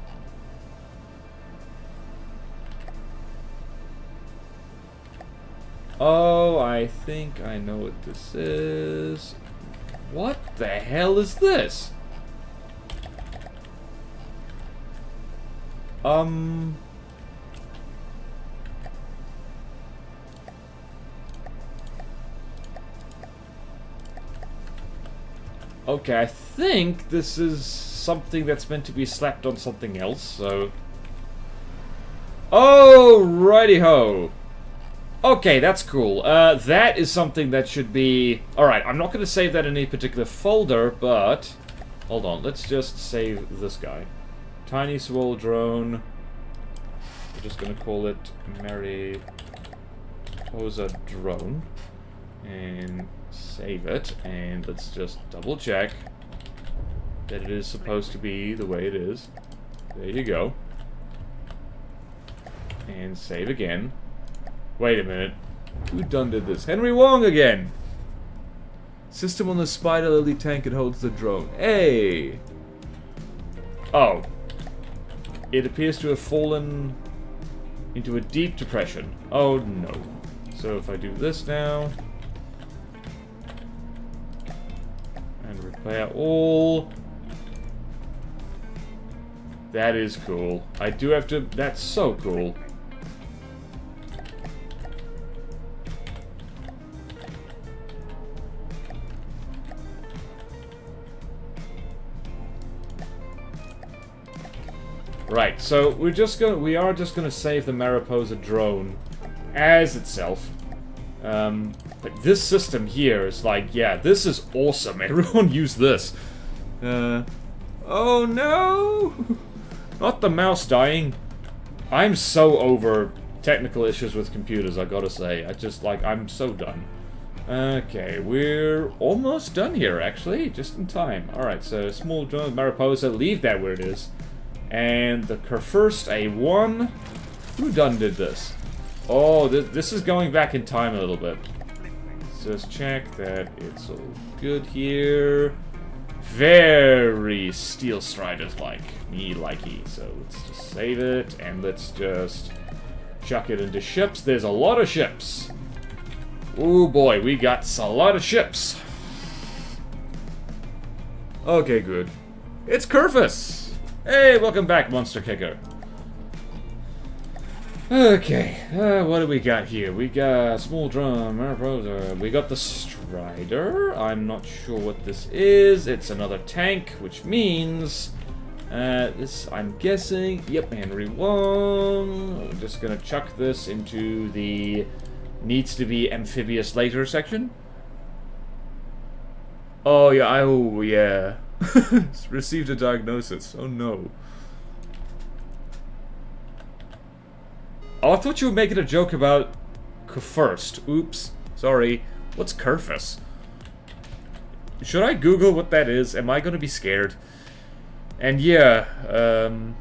Oh, I think I know what this is. What the hell is this? Um... Okay, I think this is something that's meant to be slapped on something else, so... Oh, righty-ho! Okay, that's cool. Uh, that is something that should be... Alright, I'm not going to save that in any particular folder, but... Hold on, let's just save this guy. Tiny Swole Drone. We're just going to call it Mary Posa Drone. And save it, and let's just double check that it is supposed to be the way it is. There you go. And save again. Wait a minute. Who done did this? Henry Wong again! System on the Spider Lily tank it holds the drone. Hey! Oh. It appears to have fallen into a deep depression. Oh no. So if I do this now... And repair all... That is cool. I do have to... That's so cool. Right, so we're just going to. we are just gonna save the Mariposa drone as itself. Um, but this system here is like, yeah, this is awesome. Everyone use this. Uh, oh no! Not the mouse dying. I'm so over technical issues with computers, I gotta say. I just, like, I'm so done. Okay, we're almost done here, actually. Just in time. Alright, so small drone Mariposa, leave that where it is. And the first A1. Who done did this? Oh, th this is going back in time a little bit. Let's just check that it's all good here. Very Steel Striders like. Me likey. So let's just save it and let's just chuck it into ships. There's a lot of ships. Oh boy, we got a lot of ships. Okay, good. It's Kerfus! Hey, welcome back, Monster Kicker. Okay, uh, what do we got here? We got small drum. We got the Strider. I'm not sure what this is. It's another tank, which means uh, this. I'm guessing. Yep, Henry Wong. I'm just gonna chuck this into the needs to be amphibious later section. Oh yeah. Oh yeah. Received a diagnosis. Oh no. Oh, I thought you were making a joke about first. Oops. Sorry. What's Kerfus? Should I Google what that is? Am I gonna be scared? And yeah, um...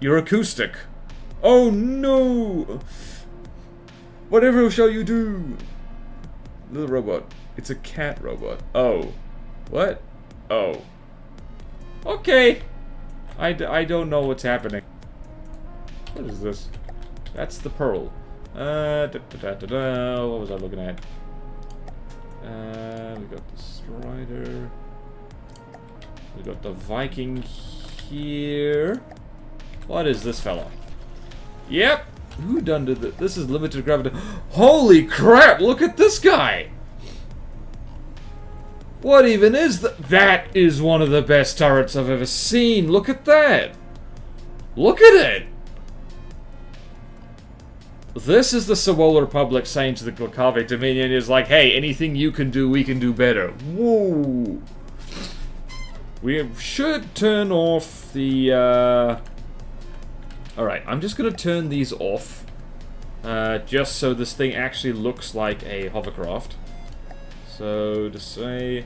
You're acoustic. Oh no! Whatever shall you do? Little robot. It's a cat robot. Oh. What? Oh. Okay. I d I don't know what's happening. What is this? That's the pearl. Uh, da, da, da, What was I looking at? Uh, we got the Strider. We got the Viking here. What is this fella? Yep, who done did this? This is Limited Gravitas. Holy crap! Look at this guy. What even is that? That is one of the best turrets I've ever seen. Look at that. Look at it. This is the Sewowal Republic saying to the Glakave Dominion is like, hey, anything you can do, we can do better. Whoa. We should turn off the, uh... Alright, I'm just gonna turn these off. Uh, just so this thing actually looks like a hovercraft. So, to say...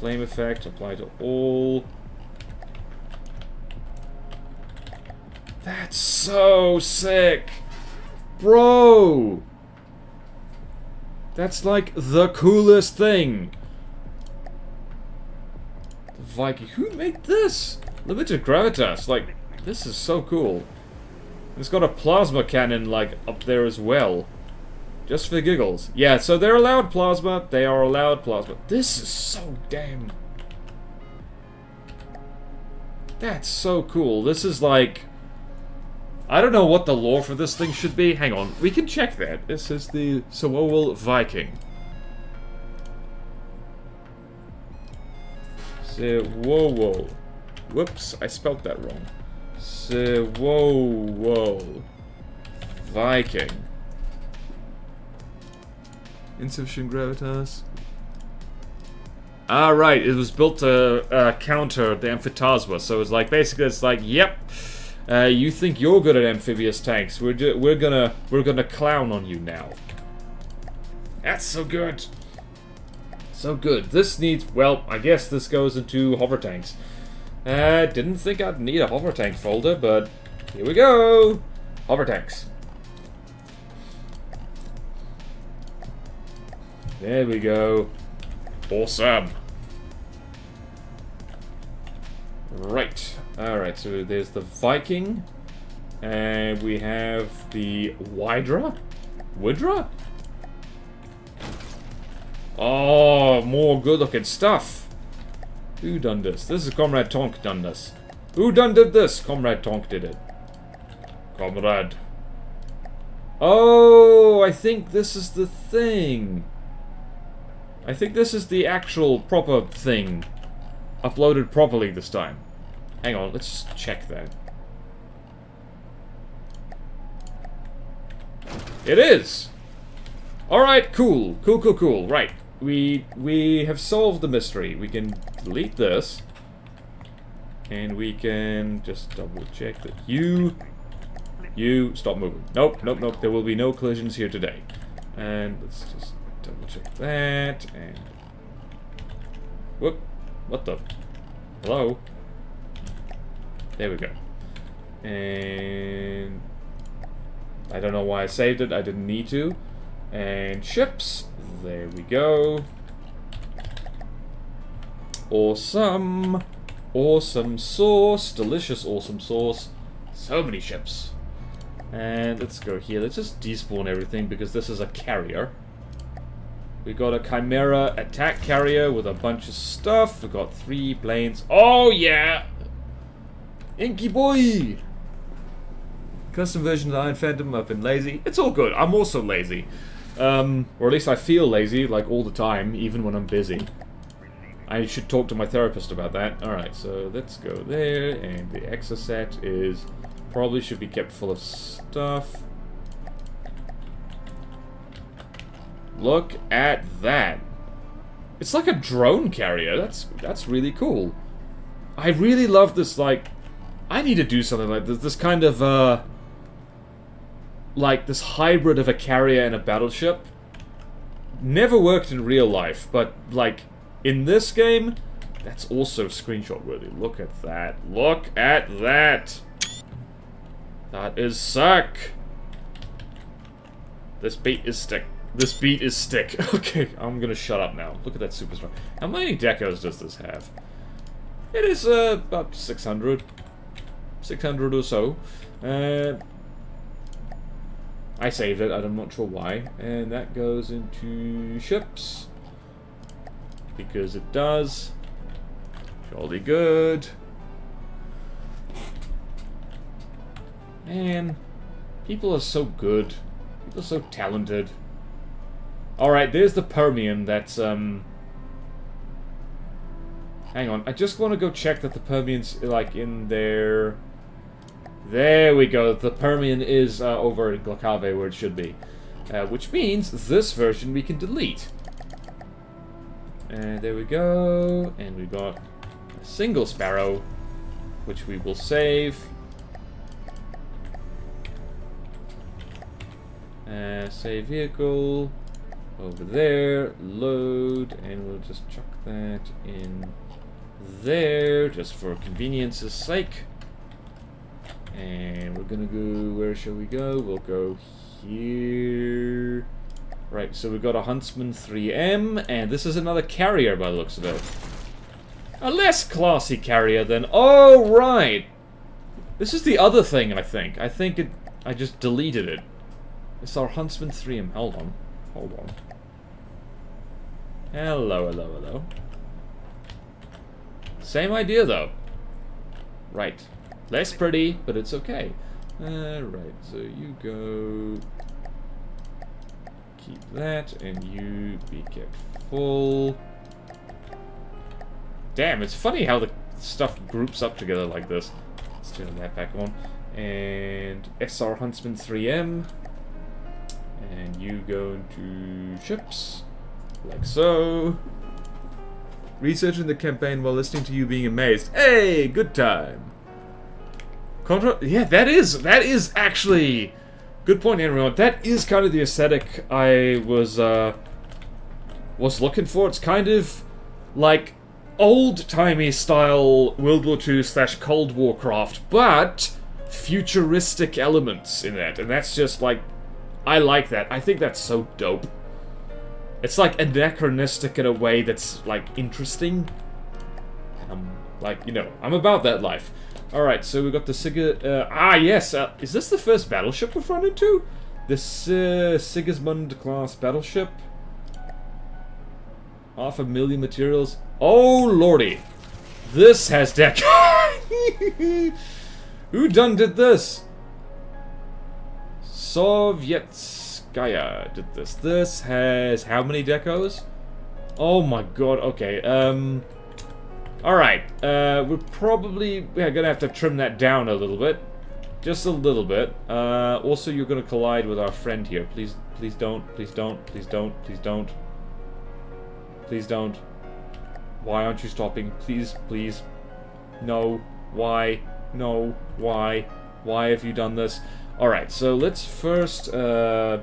Flame effect, apply to all. That's so sick! Bro! That's like the coolest thing! The Viking. Who made this? Limited Gravitas. Like, this is so cool. It's got a plasma cannon, like, up there as well. Just for giggles. Yeah, so they're allowed plasma. They are allowed plasma. This is so damn... That's so cool. This is like... I don't know what the lore for this thing should be. Hang on, we can check that. This is the Sewowal Viking. Sewowal. Whoops, I spelt that wrong. Sewowal Viking. Insufficient gravitas. Ah, right, it was built to uh, counter the Amphitasma, so it's like, basically it's like, yep, uh, you think you're good at amphibious tanks, we're, we're gonna, we're gonna clown on you now. That's so good. So good. This needs, well, I guess this goes into hover tanks. Uh, didn't think I'd need a hover tank folder, but here we go. Hover tanks. There we go. Awesome. Right. Alright, so there's the Viking. And we have the Wydra? Widra? Oh, more good looking stuff. Who done this? This is Comrade Tonk done this. Who done did this? Comrade Tonk did it. Comrade. Oh, I think this is the thing. I think this is the actual proper thing. Uploaded properly this time. Hang on, let's just check that. It is! Alright, cool. Cool, cool, cool. Right. We we have solved the mystery. We can delete this. And we can just double check that you... You, stop moving. Nope, nope, nope. There will be no collisions here today. And let's just double check that, and... Whoop! What the? Hello? There we go. And... I don't know why I saved it, I didn't need to. And ships, there we go. Awesome! Awesome sauce, delicious awesome sauce. So many ships. And let's go here, let's just despawn everything because this is a carrier. We got a Chimera attack carrier with a bunch of stuff. We got three planes. Oh yeah! Inky boy! Custom version of the Iron Phantom. I've been lazy. It's all good. I'm also lazy. Um, or at least I feel lazy, like all the time, even when I'm busy. I should talk to my therapist about that. Alright, so let's go there, and the exocet is... Probably should be kept full of stuff. Look at that. It's like a drone carrier. That's that's really cool. I really love this, like... I need to do something like this. This kind of, uh... Like, this hybrid of a carrier and a battleship. Never worked in real life, but, like, in this game, that's also screenshot worthy. Look at that. Look at that! That is suck! This beat is stick. This beat is stick. Okay, I'm gonna shut up now. Look at that super strong. How many decos does this have? It is uh, about 600. 600 or so. Uh, I saved it, I'm not sure why. And that goes into ships. Because it does. Jolly good. Man. People are so good. People are so talented. Alright, there's the Permian that's, um... Hang on, I just want to go check that the Permian's, like, in there... There we go, the Permian is uh, over in Glakave where it should be. Uh, which means this version we can delete. And there we go, and we've got a single sparrow, which we will save. Uh, save vehicle over there, load, and we'll just chuck that in there, just for convenience's sake. And we're gonna go, where shall we go? We'll go here. Right, so we've got a Huntsman 3M, and this is another carrier by the looks of it. A less classy carrier than... Oh, right! This is the other thing, I think. I think it... I just deleted it. It's our Huntsman 3M. Hold on. Hold on. Hello, hello, hello. Same idea, though. Right. Less pretty, but it's okay. Alright, so you go... Keep that, and you be full. Damn, it's funny how the stuff groups up together like this. Let's turn that back on. And SR Huntsman 3M. And you go into ships, like so. Researching the campaign while listening to you being amazed. Hey, good time. Contra yeah, that is, that is actually, good point, everyone. That is kind of the aesthetic I was, uh, was looking for. It's kind of like old-timey style World War II slash Cold War craft, but futuristic elements in that. And that's just like I like that. I think that's so dope. It's like anachronistic in a way that's like interesting. I'm like, you know, I'm about that life. Alright, so we got the Sig uh, ah yes, uh, is this the first battleship we've run into? This uh, Sigismund class battleship. Half a million materials. Oh lordy. This has deck. Who done did this? Sovietskaya did this. This has how many decos? Oh my god, okay. Um, Alright, uh, we're probably we're gonna have to trim that down a little bit. Just a little bit. Uh, also, you're gonna collide with our friend here. Please, please don't, please don't, please don't, please don't. Please don't. Why aren't you stopping? Please, please. No. Why? No. Why? Why have you done this? Alright, so let's first uh,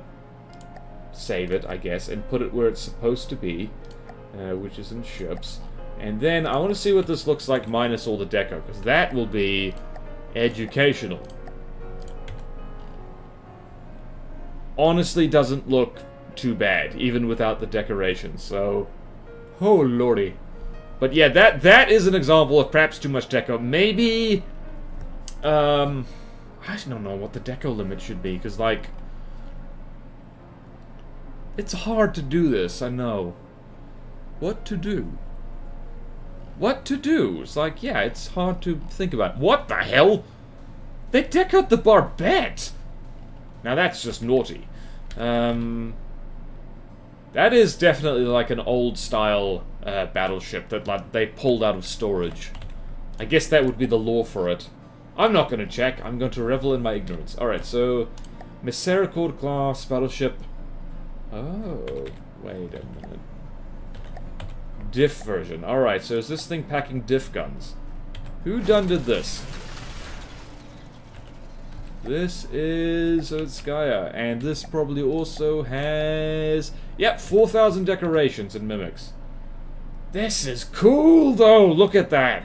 save it, I guess, and put it where it's supposed to be, uh, which is in ships. And then I want to see what this looks like minus all the deco, because that will be educational. Honestly doesn't look too bad, even without the decorations, so... Oh lordy. But yeah, that that is an example of perhaps too much deco. Maybe... Um... I don't know what the deco limit should be, because, like... It's hard to do this, I know. What to do? What to do? It's like, yeah, it's hard to think about. What the hell? They decoed the barbette! Now that's just naughty. Um... That is definitely like an old-style uh, battleship that like, they pulled out of storage. I guess that would be the law for it. I'm not going to check. I'm going to revel in my ignorance. Alright, so... Misericord class battleship. Oh, wait a minute. Diff version. Alright, so is this thing packing diff guns? Who done did this? This is Otskaya, and this probably also has... Yep, 4,000 decorations and mimics. This is cool, though! Look at that!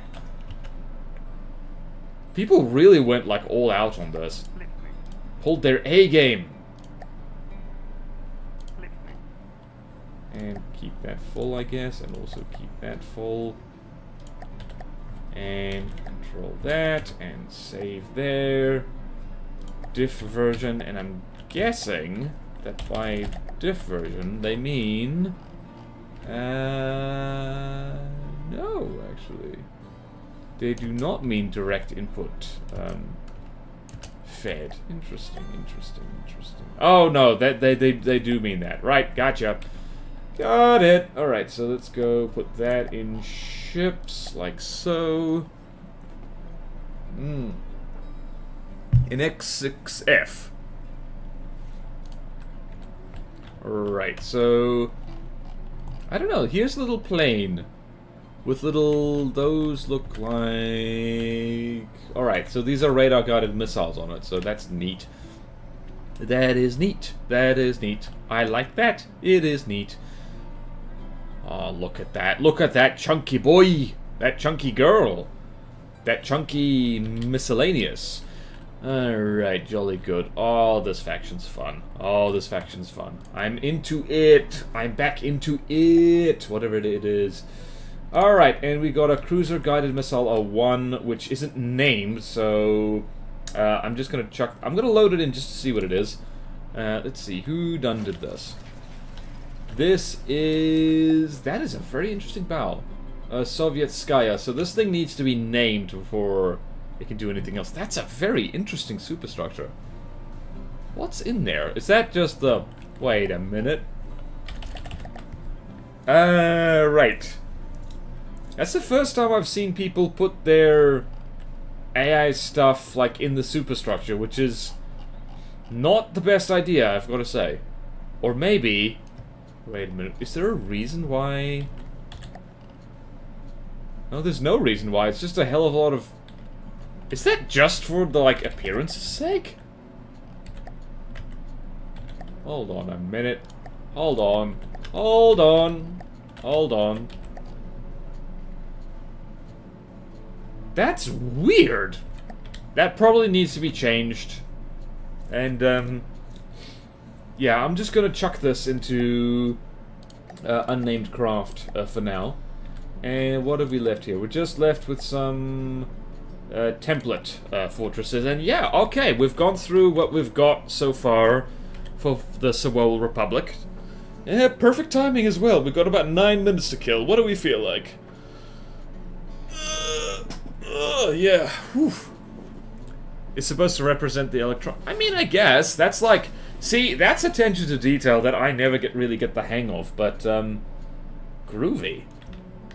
People really went like all out on this. Pulled their A game. And keep that full, I guess, and also keep that full. And control that, and save there. Diff version, and I'm guessing that by diff version they mean... Uh, no, actually. They do not mean direct input um, fed. Interesting, interesting, interesting. Oh no, that they, they they do mean that. Right, gotcha. Got it. Alright, so let's go put that in ships, like so. Hmm. In X6F. Right, so... I don't know, here's a little plane. With little... those look like... Alright, so these are radar-guided missiles on it, so that's neat. That is neat. That is neat. I like that. It is neat. Oh, look at that. Look at that chunky boy. That chunky girl. That chunky miscellaneous. Alright, jolly good. Oh, this faction's fun. Oh, this faction's fun. I'm into it. I'm back into it. Whatever it is. Alright, and we got a cruiser guided missile A1, which isn't named, so... Uh, I'm just gonna chuck... I'm gonna load it in just to see what it is. Uh, let's see, who done did this? This is... That is a very interesting bow. Uh, Sovietskaya. So this thing needs to be named before it can do anything else. That's a very interesting superstructure. What's in there? Is that just the... Wait a minute. Uh, right. That's the first time I've seen people put their AI stuff, like, in the superstructure, which is not the best idea, I've got to say. Or maybe... Wait a minute. Is there a reason why... No, there's no reason why. It's just a hell of a lot of is that just for the, like, appearance's sake? Hold on a minute. Hold on. Hold on. Hold on. That's weird. That probably needs to be changed. And, um... Yeah, I'm just gonna chuck this into uh, unnamed craft uh, for now. And what have we left here? We're just left with some uh, template uh, fortresses. And yeah, okay, we've gone through what we've got so far for the Sewowal Republic. Yeah, perfect timing as well. We've got about nine minutes to kill. What do we feel like? Uh, uh, yeah. Whew. It's supposed to represent the electron. I mean, I guess that's like. See, that's attention to detail that I never get really get the hang of. But um, groovy.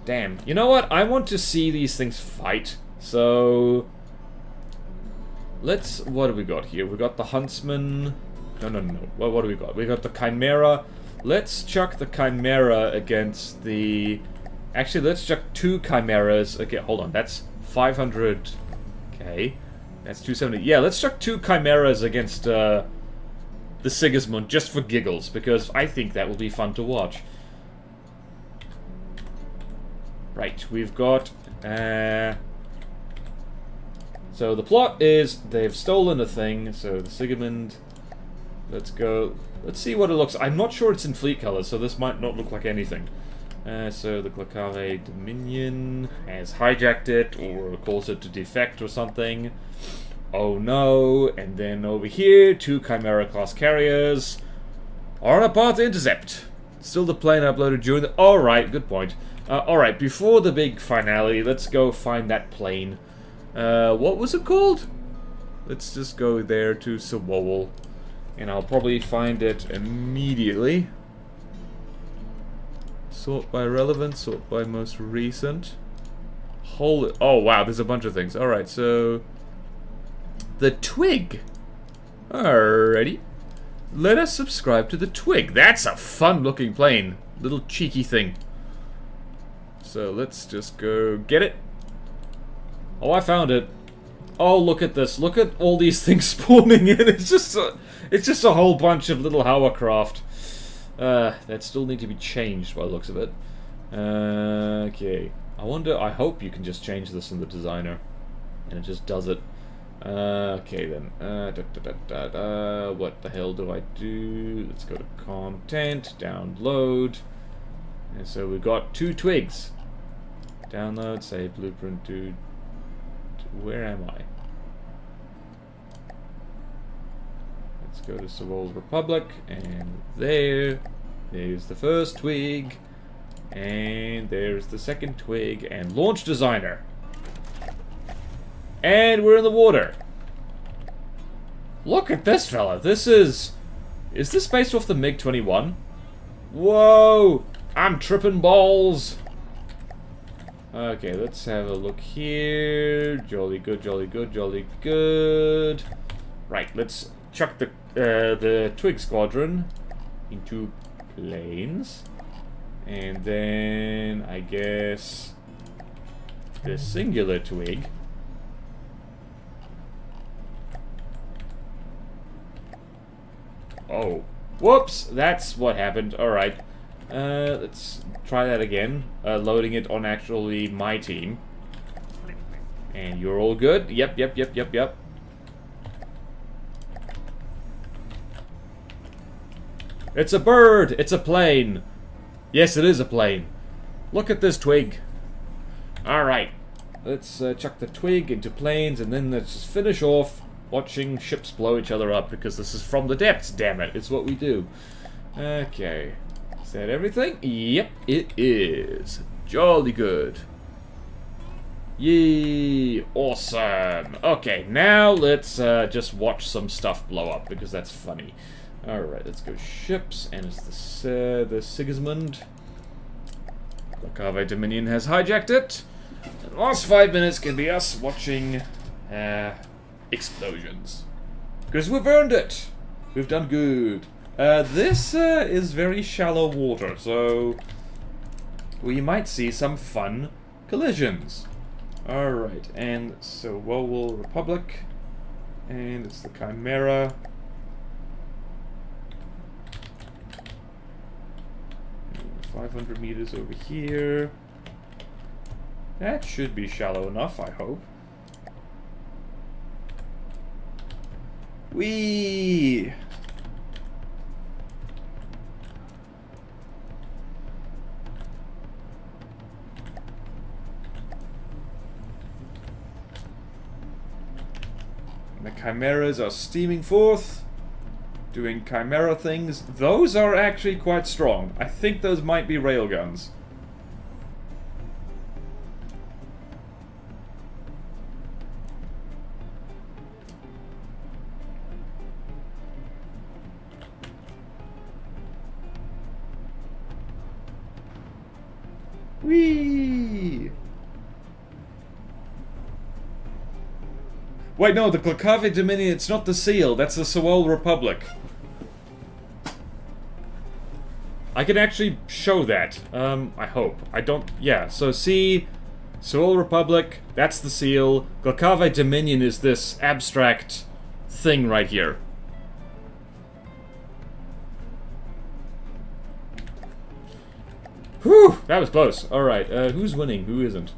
Damn. You know what? I want to see these things fight. So... Let's... What do we got here? We got the Huntsman... No, no, no. What, what do we got? We got the Chimera. Let's chuck the Chimera against the... Actually, let's chuck two Chimeras. Okay, hold on. That's 500... Okay. That's 270. Yeah, let's chuck two Chimeras against uh, the Sigismund, just for giggles, because I think that will be fun to watch. Right, we've got... Uh, so the plot is they've stolen a thing, so the Sigismund... Let's go... Let's see what it looks... I'm not sure it's in fleet colors, so this might not look like anything. Uh, so the Glakave Dominion has hijacked it, or caused it to defect or something. Oh no, and then over here, two Chimera-class carriers are about to intercept. Still the plane uploaded during the... Alright, good point. Uh, Alright, before the big finale, let's go find that plane. Uh, what was it called? Let's just go there to Sewowal. And I'll probably find it immediately. Sort by relevance, sort by most recent. Hold Oh, wow, there's a bunch of things. Alright, so... The Twig. Alrighty. Let us subscribe to the Twig. That's a fun-looking plane. Little cheeky thing. So let's just go get it. Oh, I found it. Oh, look at this. Look at all these things spawning in. It's just a, it's just a whole bunch of little hovercraft. Uh, that still need to be changed by the looks of it. Uh, okay. I wonder, I hope you can just change this in the designer. And it just does it. Uh, okay then. Uh, da, da, da, What the hell do I do? Let's go to content, download. And so we've got two twigs. Download, save blueprint, do where am I? Let's go to Sewowal Republic, and there, there's the first twig, and there's the second twig, and Launch Designer. And we're in the water. Look at this fella. This is... Is this based off the MiG-21? Whoa! I'm tripping balls! Okay, let's have a look here. Jolly good, jolly good, jolly good. Right, let's chuck the uh, the Twig Squadron into planes. And then, I guess, the singular Twig. Oh. Whoops! That's what happened. Alright. Uh, let's try that again. Uh, loading it on actually my team. And you're all good? Yep, yep, yep, yep, yep. It's a bird! It's a plane! Yes, it is a plane. Look at this twig. Alright. Let's uh, chuck the twig into planes and then let's just finish off watching ships blow each other up because this is from the depths, damn it. It's what we do. Okay. Is that everything? Yep, it is. Jolly good. Yee! Awesome! Okay, now let's uh, just watch some stuff blow up because that's funny. Alright, let's go ships, and it's the, uh, the Sigismund. Glakave Dominion has hijacked it. the last five minutes can be us watching uh, explosions. Because we've earned it! We've done good. Uh, this uh, is very shallow water, so we might see some fun collisions. Alright, and Sewowal Republic, and it's the Chimera. 500 meters over here. That should be shallow enough, I hope. Whee! The chimeras are steaming forth doing chimera things. Those are actually quite strong. I think those might be railguns. Wait, no, the Glakave Dominion, it's not the seal, that's the Sewowal Republic. I can actually show that. Um, I hope. I don't... Yeah, so see... Sewowal Republic, that's the seal. Glakave Dominion is this abstract thing right here. Whew! That was close. Alright, uh, who's winning? Who isn't?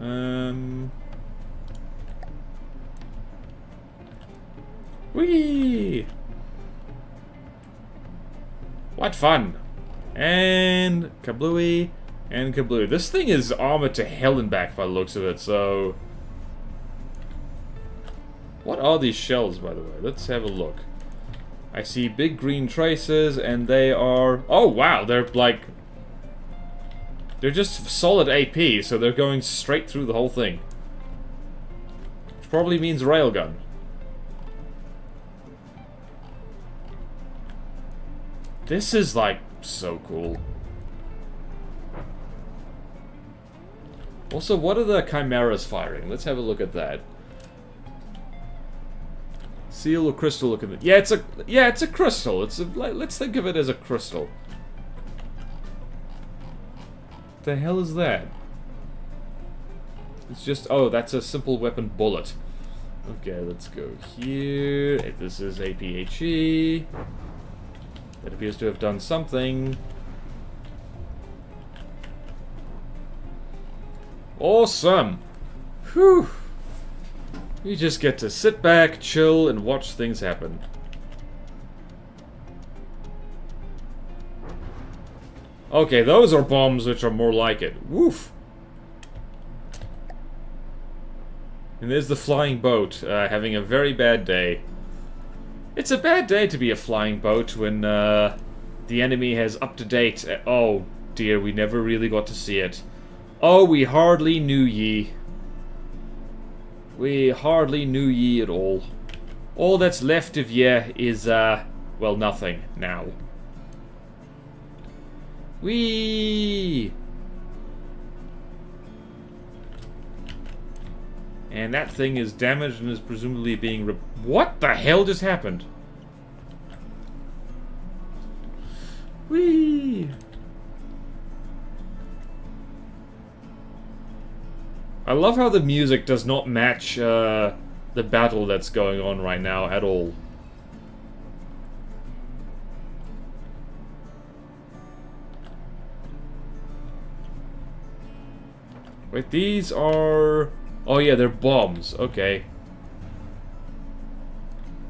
Um... Whee! What fun! And kablooey and kablooey. This thing is armored to hell and back by the looks of it, so... What are these shells, by the way? Let's have a look. I see big green traces, and they are... Oh, wow, they're like... They're just solid AP, so they're going straight through the whole thing. Which probably means railgun. This is like so cool. Also, what are the chimeras firing? Let's have a look at that. Seal or crystal look at it. Yeah, it's a yeah, it's a crystal. It's a let's think of it as a crystal. The hell is that? It's just oh, that's a simple weapon bullet. Okay, let's go here. This is APHE. It appears to have done something. Awesome! Whew! You just get to sit back, chill, and watch things happen. Okay, those are bombs which are more like it. Woof! And there's the flying boat, uh, having a very bad day. It's a bad day to be a flying boat when uh, the enemy has up-to-date... Uh, oh, dear, we never really got to see it. Oh, we hardly knew ye. We hardly knew ye at all. All that's left of ye is, uh, well, nothing now. Whee! And that thing is damaged and is presumably being What the hell just happened? Whee! I love how the music does not match uh, the battle that's going on right now at all. Wait, these are... Oh yeah, they're bombs. Okay.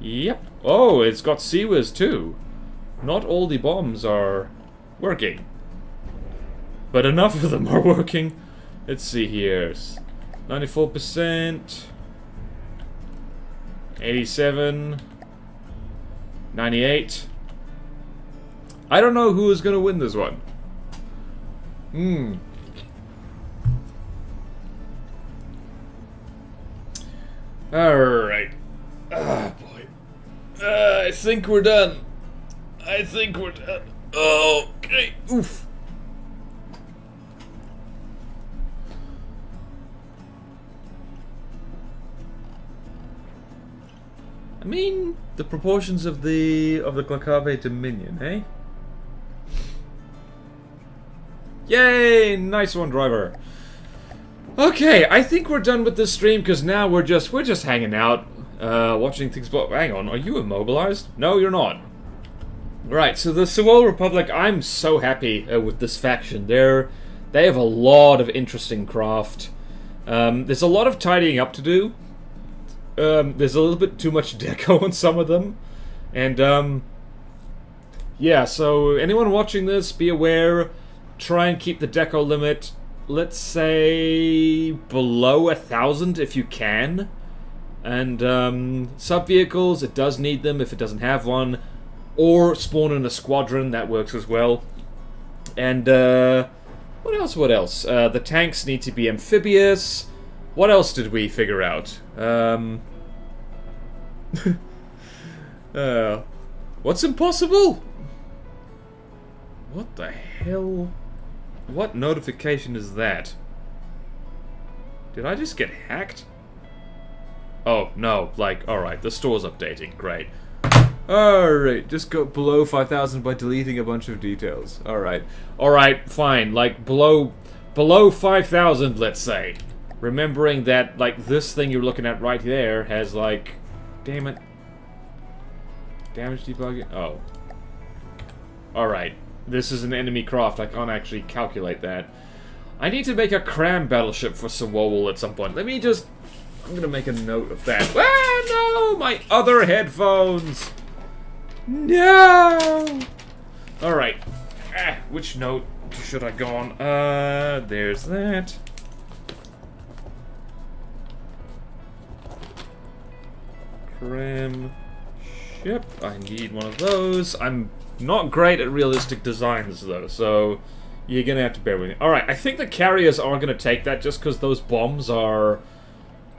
Yep. Oh, it's got CIWS too. Not all the bombs are working. But enough of them are working. Let's see here. 94%. 87. 98. I don't know who is going to win this one. Hmm. Alright. Ah, boy. Uh, I think we're done. I think we're done. Oh, okay. Oof. I mean, the proportions of the of the Glakave Dominion, eh? Yay! Nice one, driver. Okay, I think we're done with this stream because now we're just we're just hanging out, uh, watching things. But hang on, are you immobilized? No, you're not. Right. So the Sewowal Republic, I'm so happy uh, with this faction. They're they have a lot of interesting craft. Um, there's a lot of tidying up to do. Um, there's a little bit too much deco on some of them. And, um, yeah, so anyone watching this, be aware, try and keep the deco limit, let's say, below a thousand if you can. And, um, sub-vehicles, it does need them if it doesn't have one. Or spawn in a squadron, that works as well. And, uh, what else, what else? Uh, the tanks need to be amphibious. What else did we figure out? Um... uh, what's impossible? What the hell? What notification is that? Did I just get hacked? Oh, no, like, alright, the store's updating, great. Alright, just go below 5,000 by deleting a bunch of details. Alright. Alright, fine, like, below, below 5,000, let's say. Remembering that, like, this thing you're looking at right there has, like... Damn it. Damage debugging? Oh. Alright. This is an enemy craft. I can't actually calculate that. I need to make a cram battleship for Sewowal at some point. Let me just... I'm gonna make a note of that. Ah, no! My other headphones! No! Alright. Ah, which note should I go on? Uh, there's that. Cram ship. I need one of those. I'm not great at realistic designs, though, so you're gonna have to bear with me. Alright, I think the carriers are gonna take that just because those bombs are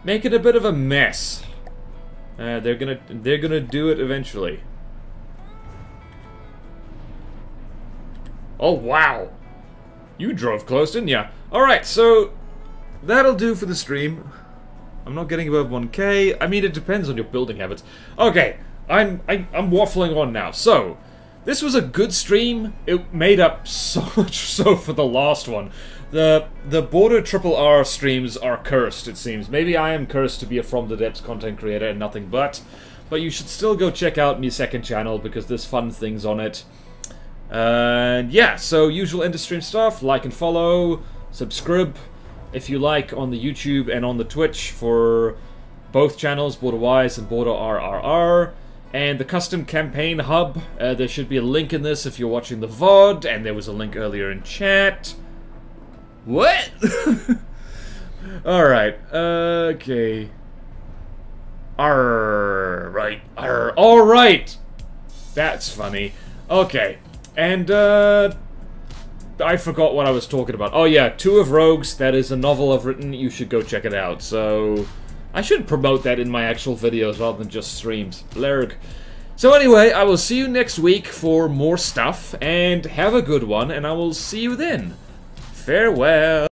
making a bit of a mess. Uh, they're gonna they're gonna do it eventually. Oh wow. You drove close, didn't ya? Alright, so that'll do for the stream. I'm not getting above 1k. I mean, it depends on your building habits. Okay, I'm, I, am i am waffling on now. So, this was a good stream. It made up so much so for the last one. The the border triple R streams are cursed, it seems. Maybe I am cursed to be a From the Depths content creator and nothing but. But you should still go check out my second channel because there's fun things on it. And yeah, so usual stream stuff. Like and follow. Subscribe if you like on the YouTube and on the Twitch for both channels, BorderWise and BorderRRR. And the custom campaign hub, uh, there should be a link in this if you're watching the VOD, and there was a link earlier in chat. What? Alright, okay. Alright, alright! That's funny. Okay, and uh, I forgot what I was talking about. Oh yeah, Two of Rogues, that is a novel I've written, you should go check it out. So, I should promote that in my actual videos rather than just streams. Blerg. So anyway, I will see you next week for more stuff, and have a good one, and I will see you then. Farewell.